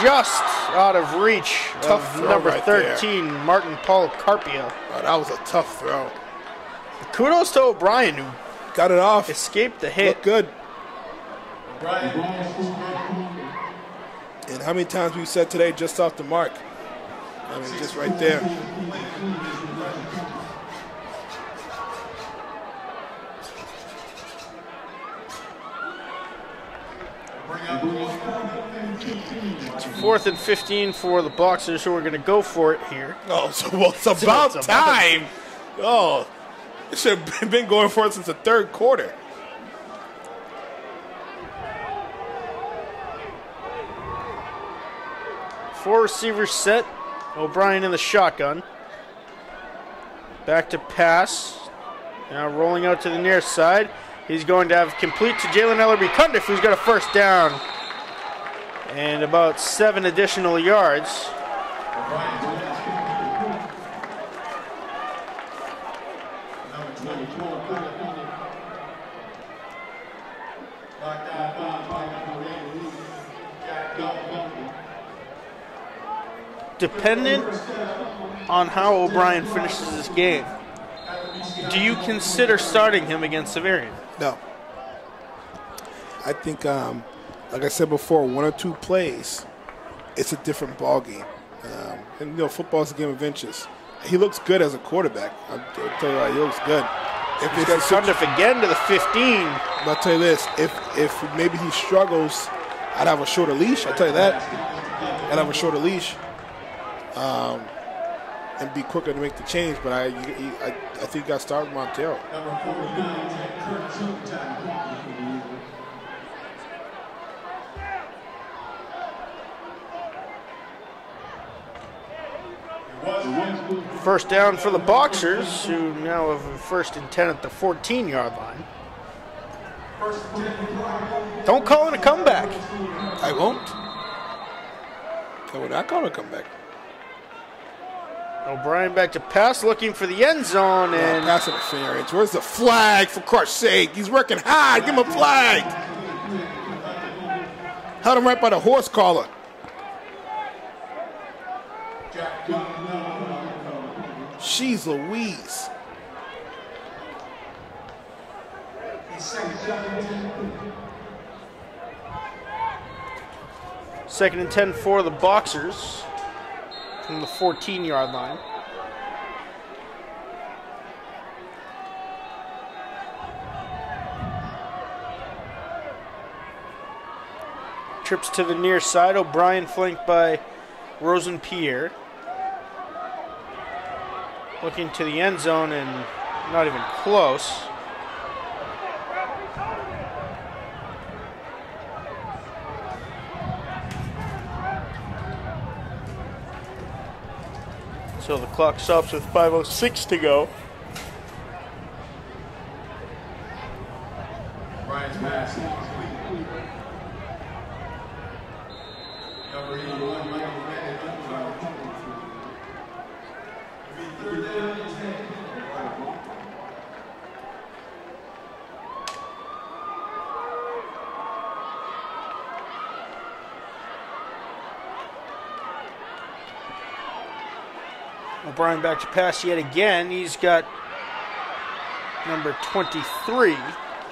just out of reach Tough of number right there. 13, Martin Paul Carpio. Oh, that was a tough throw. Kudos to O'Brien who Got it off. escaped the hit. Looked good. And how many times we said today, just off the mark? I mean, just right there. Fourth and 15 for the Boxers, so we're going to go for it here. Oh, so well, it's about it's about- time. Oh, it should have been going for it since the third quarter. Four receivers set. O'Brien in the shotgun. Back to pass. Now rolling out to the near side. He's going to have complete to Jalen Ellerby Cundiff, who's got a first down and about seven additional yards. Dependent on how O'Brien finishes this game, do you consider starting him against Xaverian? No. I think, um, like I said before, one or two plays, it's a different ball game. Um, and you know, football's a game of inches. He looks good as a quarterback. I'll, I'll tell you what, he looks good. If He's got Cundiff again to the 15. But I'll tell you this: if if maybe he struggles, I'd have a shorter leash. I'll tell you that. I'd have a shorter leash, um, and be quicker to make the change. But I, you- I, I think to start with Montero. First down for the Boxers, who now have a first and 10 at the 14 yard line. Don't call it a comeback. I won't. I will not call it a comeback. O'Brien back to pass, looking for the end zone, And and pass interference. Where's the flag for Christ's sake? He's working hard. Give him a flag. Held him right by the horse collar. She's Louise. second and 10 for the Boxers from the 14 yard line. Trips to the near side. O'Brien flanked by Rosenpierre. Looking to the end zone and not even close. So the clock stops with 5.06 to go. Brian's pass is complete. Number 81, Michael Bennett, Third down and 10. O'Brien back to pass yet again. He's got number 23,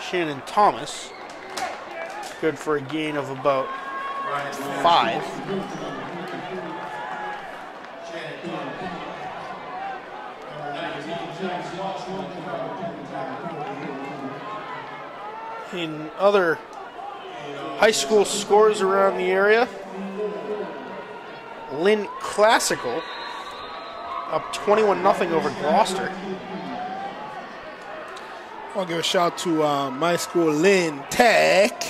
Shannon Thomas. Good for a gain of about five. In other high school scores around the area, Lynn Classical up 21 0 over Gloucester. I want to give a shout out to uh, my school, Lynn Tech.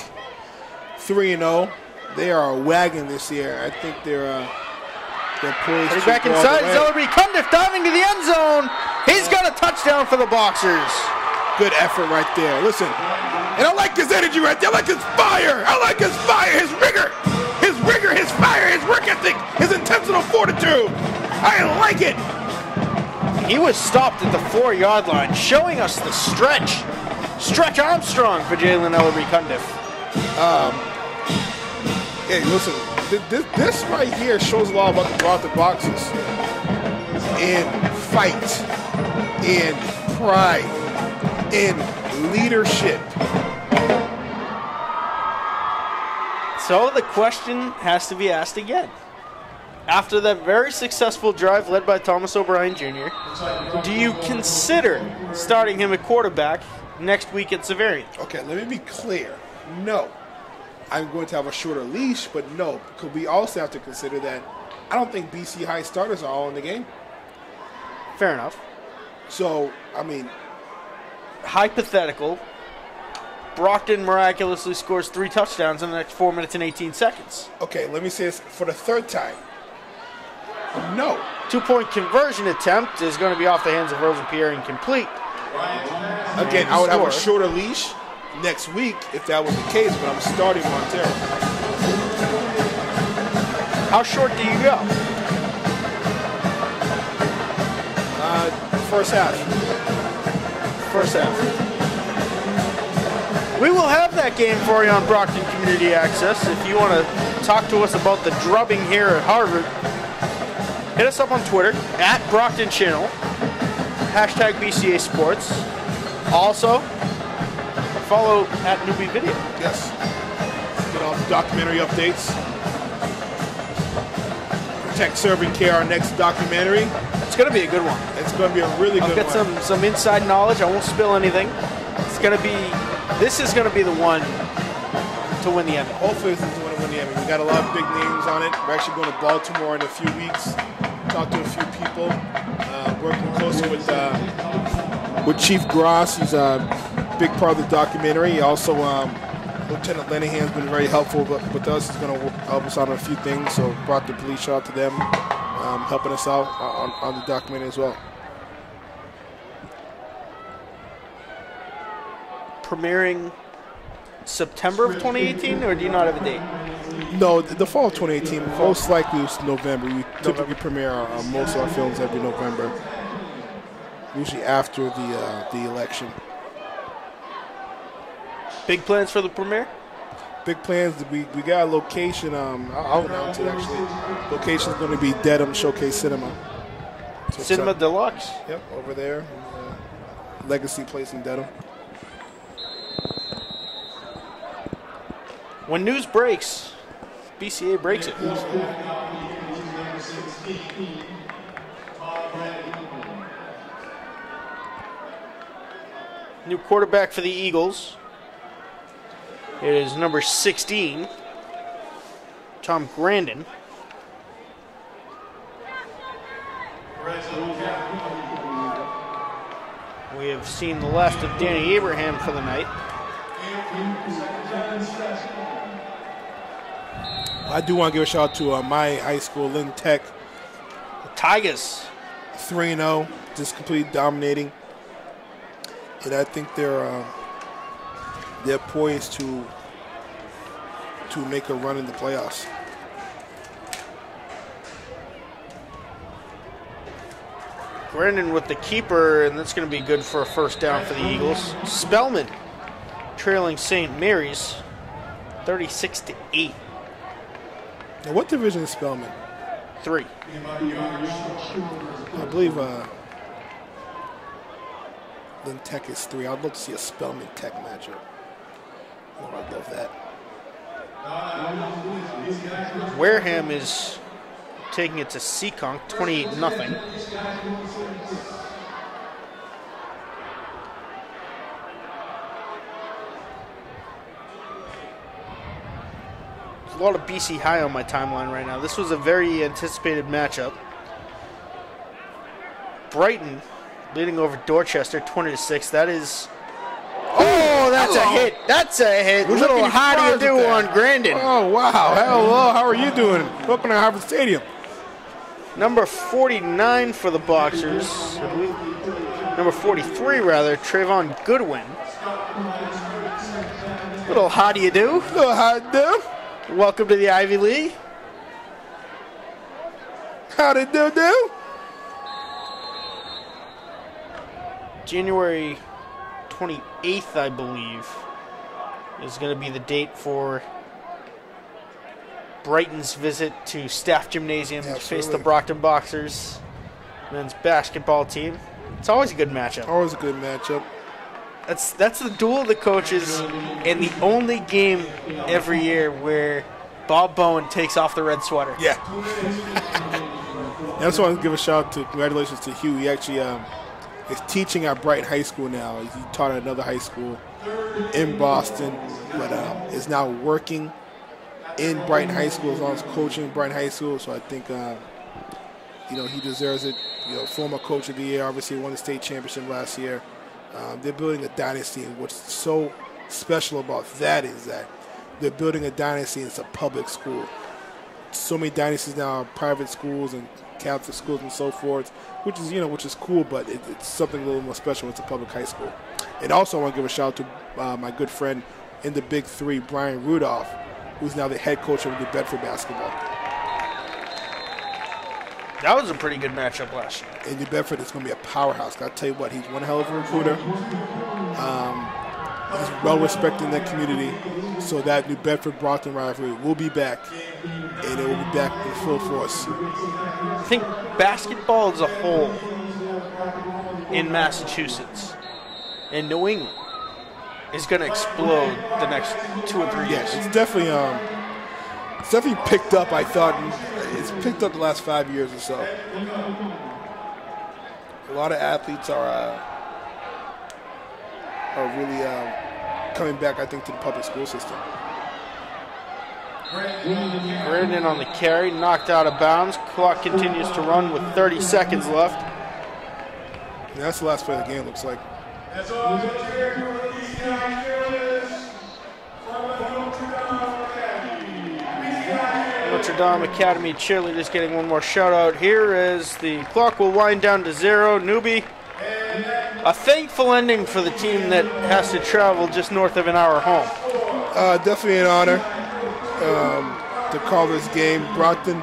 3 0. They are a wagon this year. I think they're, uh, they're poised He's to back go all the inside. Zellerby Cundiff diving to the end zone. He's got a touchdown for the Boxers. Good effort right there. Listen, and I like his energy right there. I like his fire. I like his fire, his rigor, his rigor, his fire, his work ethic, his intentional fortitude. I like it. He was stopped at the four yard line, showing us the stretch. Stretch Armstrong for Jalen Ellerby Cundiff. Um, hey, listen, th- this, this right here shows a lot about the boxes. In fight, in pride, in leadership. So the question has to be asked again. After that very successful drive led by Thomas O'Brien Jr., do you consider starting him at quarterback next week at Xaverian? Okay, let me be clear. No, I'm going to have a shorter leash, but no, because we also have to consider that I don't think BC High starters are all in the game. Fair enough. So, I mean, Hypothetical. Brockton miraculously scores three touchdowns in the next four minutes and 18 seconds. okay, let me say this for the third time. No. Two point conversion attempt is going to be off the hands of Rosenpierre complete. Again, I would have a shorter leash next week if that was the case, but I'm starting Montero. How short do you go? Uh, first half. First half. We will have that game for you on Brockton Community Access. If you want to talk to us about the drubbing here at Harvard, hit us up on Twitter at Brockton Channel, hashtag BCA Sports. Also, follow at Newbie Video. Yes. Get all the documentary updates. Protect, Serve, and Care, our next documentary. It's going to be a good one. It's going to be a really I'll good get one. some some inside knowledge. I won't spill anything. It's going to be. This is going to be the one to win the Emmy. Hopefully, this is going win. We got a lot of big names on it. We're actually going to Baltimore in a few weeks. Talk to a few people. Uh, working closely with uh, with Chief Gross. He's a big part of the documentary. Also, um, Lieutenant Lenahan's been very helpful with, us. He's going to help us out on a few things. So, brought the police out to them, um, helping us out on, on the documentary as well. Premiering September of 2018, or do you not have a date? No, the fall of 2018, most likely it's November. We typically premiere our, our- most of our films every November, usually after the uh, the election. Big plans for the premiere? Big plans. We, we got a location. Um, I'll I'll announce it actually. Location is going to be Dedham Showcase Cinema. So Cinema check- Deluxe. Yep, over there. Uh, Legacy Place in Dedham. When news breaks, BCA breaks it. New quarterback for the Eagles. It is number 16, Tom Grandin. We have seen the last of Danny Abraham for the night. I do want to give a shout out to uh, my high school, Lynn Tech. Tigers. 3 0, just completely dominating. And I think they're uh, they're poised to to make a run in the playoffs. Brendan with the keeper, and that's going to be good for a first down for the Eagles. Spellman trailing St. Mary's 36 to 8. Now, what division is Spellman? Three. I believe uh, Lynn Tech is three. I'd love to see a Spellman Tech matchup. Oh, I'd love that. Wareham is taking it to Seekonk 28 nothing. A lot of BC High on my timeline right now. This was a very anticipated matchup. Brighton leading over Dorchester 20 to 6. That is Oh, that's a hit. That's a hit. Who's Little how do you do on? Grandin? Oh, wow. Hello. How are you doing? Welcome to Harvard Stadium. Number 49 for the Boxers. Number 43, rather, Trayvon Goodwin. Little how do you do? Little how do you do? Welcome to the Ivy League. How did do do? January 28th, I believe, is going to be the date for Brighton's visit to Staff Gymnasium to face the Brockton Boxers men's basketball team. It's always a good matchup. Always a good matchup. That's that's the duel of the coaches, and the only game every year where Bob Bowen takes off the red sweater. Yeah. I just want to give a shout out to congratulations to Hugh. He actually um, is teaching at Brighton High School now. He taught at another high school in Boston, but um, is now working in Brighton High School as well as coaching Brighton High School. So I think um, you know he deserves it. You know, former coach of the year, obviously won the state championship last year. Um, they're building a dynasty, and what's so special about that is that they're building a dynasty. and It's a public school so many dynasties now are private schools and Catholic schools and so forth, which is you know which is cool, but it, it's something a little more special. It's a public high school. And also, I want to give a shout out to uh, my good friend in the Big Three, Brian Rudolph, who's now the head coach of New Bedford basketball. That was a pretty good matchup last year. In New Bedford, is going to be a powerhouse. I tell you what, he's one hell of a recruiter. Um, he's well respected in that community. So that New Bedford Brockton rivalry will be back, and it will be back in full force. I think basketball as a whole in Massachusetts and New England is going to explode the next two or three years. Yeah, it's definitely um, it's definitely picked up. I thought it's picked up the last five years or so. A lot of athletes are uh, are really uh, coming back. I think to the public school system. Brandon on the carry, knocked out of bounds. Clock continues to run with 30 seconds left. And that's the last play of the game. Looks like. Dame Academy cheerleaders getting one more shout out here as the clock will wind down to zero. Newbie, a thankful ending for the team that has to travel just north of an hour home. Uh, definitely an honor um, to call this game. Brockton,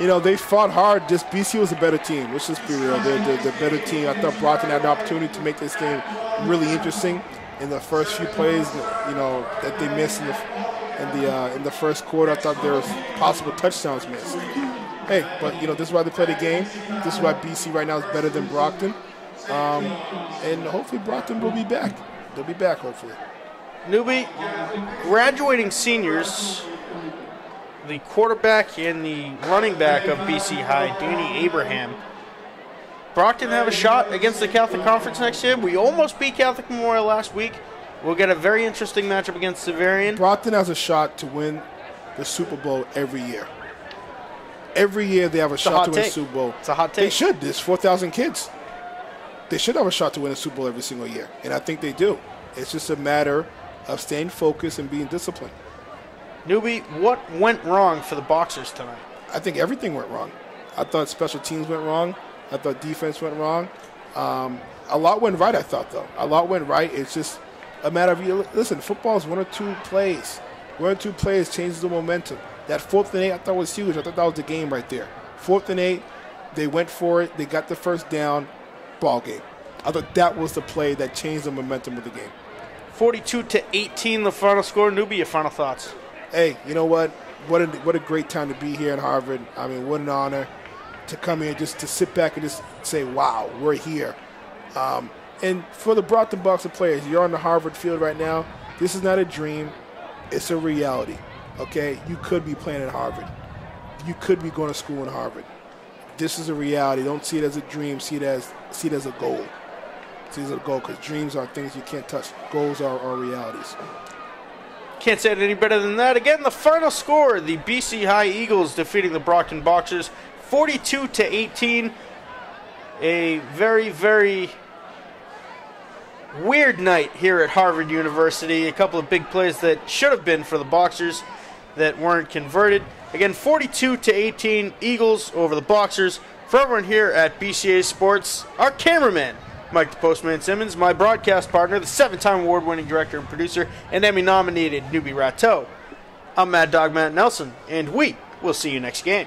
you know, they fought hard. Just BC was a better team. Let's just be real. They're, they're the better team. I thought Brockton had an opportunity to make this game really interesting in the first few plays, you know, that they missed in the in the uh, in the first quarter. I thought there was possible touchdowns missed. Hey, but you know, this is why they play the game. This is why BC right now is better than Brockton, um, and hopefully Brockton will be back. They'll be back hopefully. Newbie, graduating seniors, the quarterback and the running back of BC High, Danny Abraham. Brockton have a shot against the Catholic Conference next year. We almost beat Catholic Memorial last week. We'll get a very interesting matchup against Xaverian. Brockton has a shot to win the Super Bowl every year. Every year they have a It's shot hot to win the take. Super Bowl. It's a hot take. They should. There's 4,000 kids. They should have a shot to win a Super Bowl every single year, and I think they do. It's just a matter of staying focused and being disciplined. Newbie, what went wrong for the Boxers tonight? I think everything went wrong. I thought special teams went wrong. I thought defense went wrong. Um, a lot went right. I thought though. A lot went right. It's just a matter of you. Listen, football is one or two plays. One or two plays changes the momentum. That fourth and eight, I thought was huge. I thought that was the game right there. Fourth and eight, they went for it. They got the first down. Ball game. I thought that was the play that changed the momentum of the game. 42 to 18, the final score. Newbie, your final thoughts? hey, you know what? What a what a great time to be here in Harvard. I mean, what an honor to come here just to sit back and just say, "Wow, we're here." Um, and for the Brockton Boxer players, you're on the Harvard field right now. This is not a dream; it's a reality. Okay, you could be playing at Harvard. You could be going to school in Harvard. This is a reality. Don't see it as a dream. See it as see it as a goal. See it as a goal because dreams are things you can't touch. Goals are, are realities. Can't say it any better than that. Again, the final score: the BC High Eagles defeating the Brockton Boxers, 42 to 18. A very, very weird night here at Harvard University. A couple of big plays that should have been for the Boxers that weren't converted. Again, 42 to 18, Eagles over the Boxers. For everyone here at BCA Sports, our cameraman, Mike the Postman Simmons, my broadcast partner, the seven time award winning director and producer, and Emmy nominated Newbie Rateau. I'm Mad Dog Matt Nelson, and we will see you next game.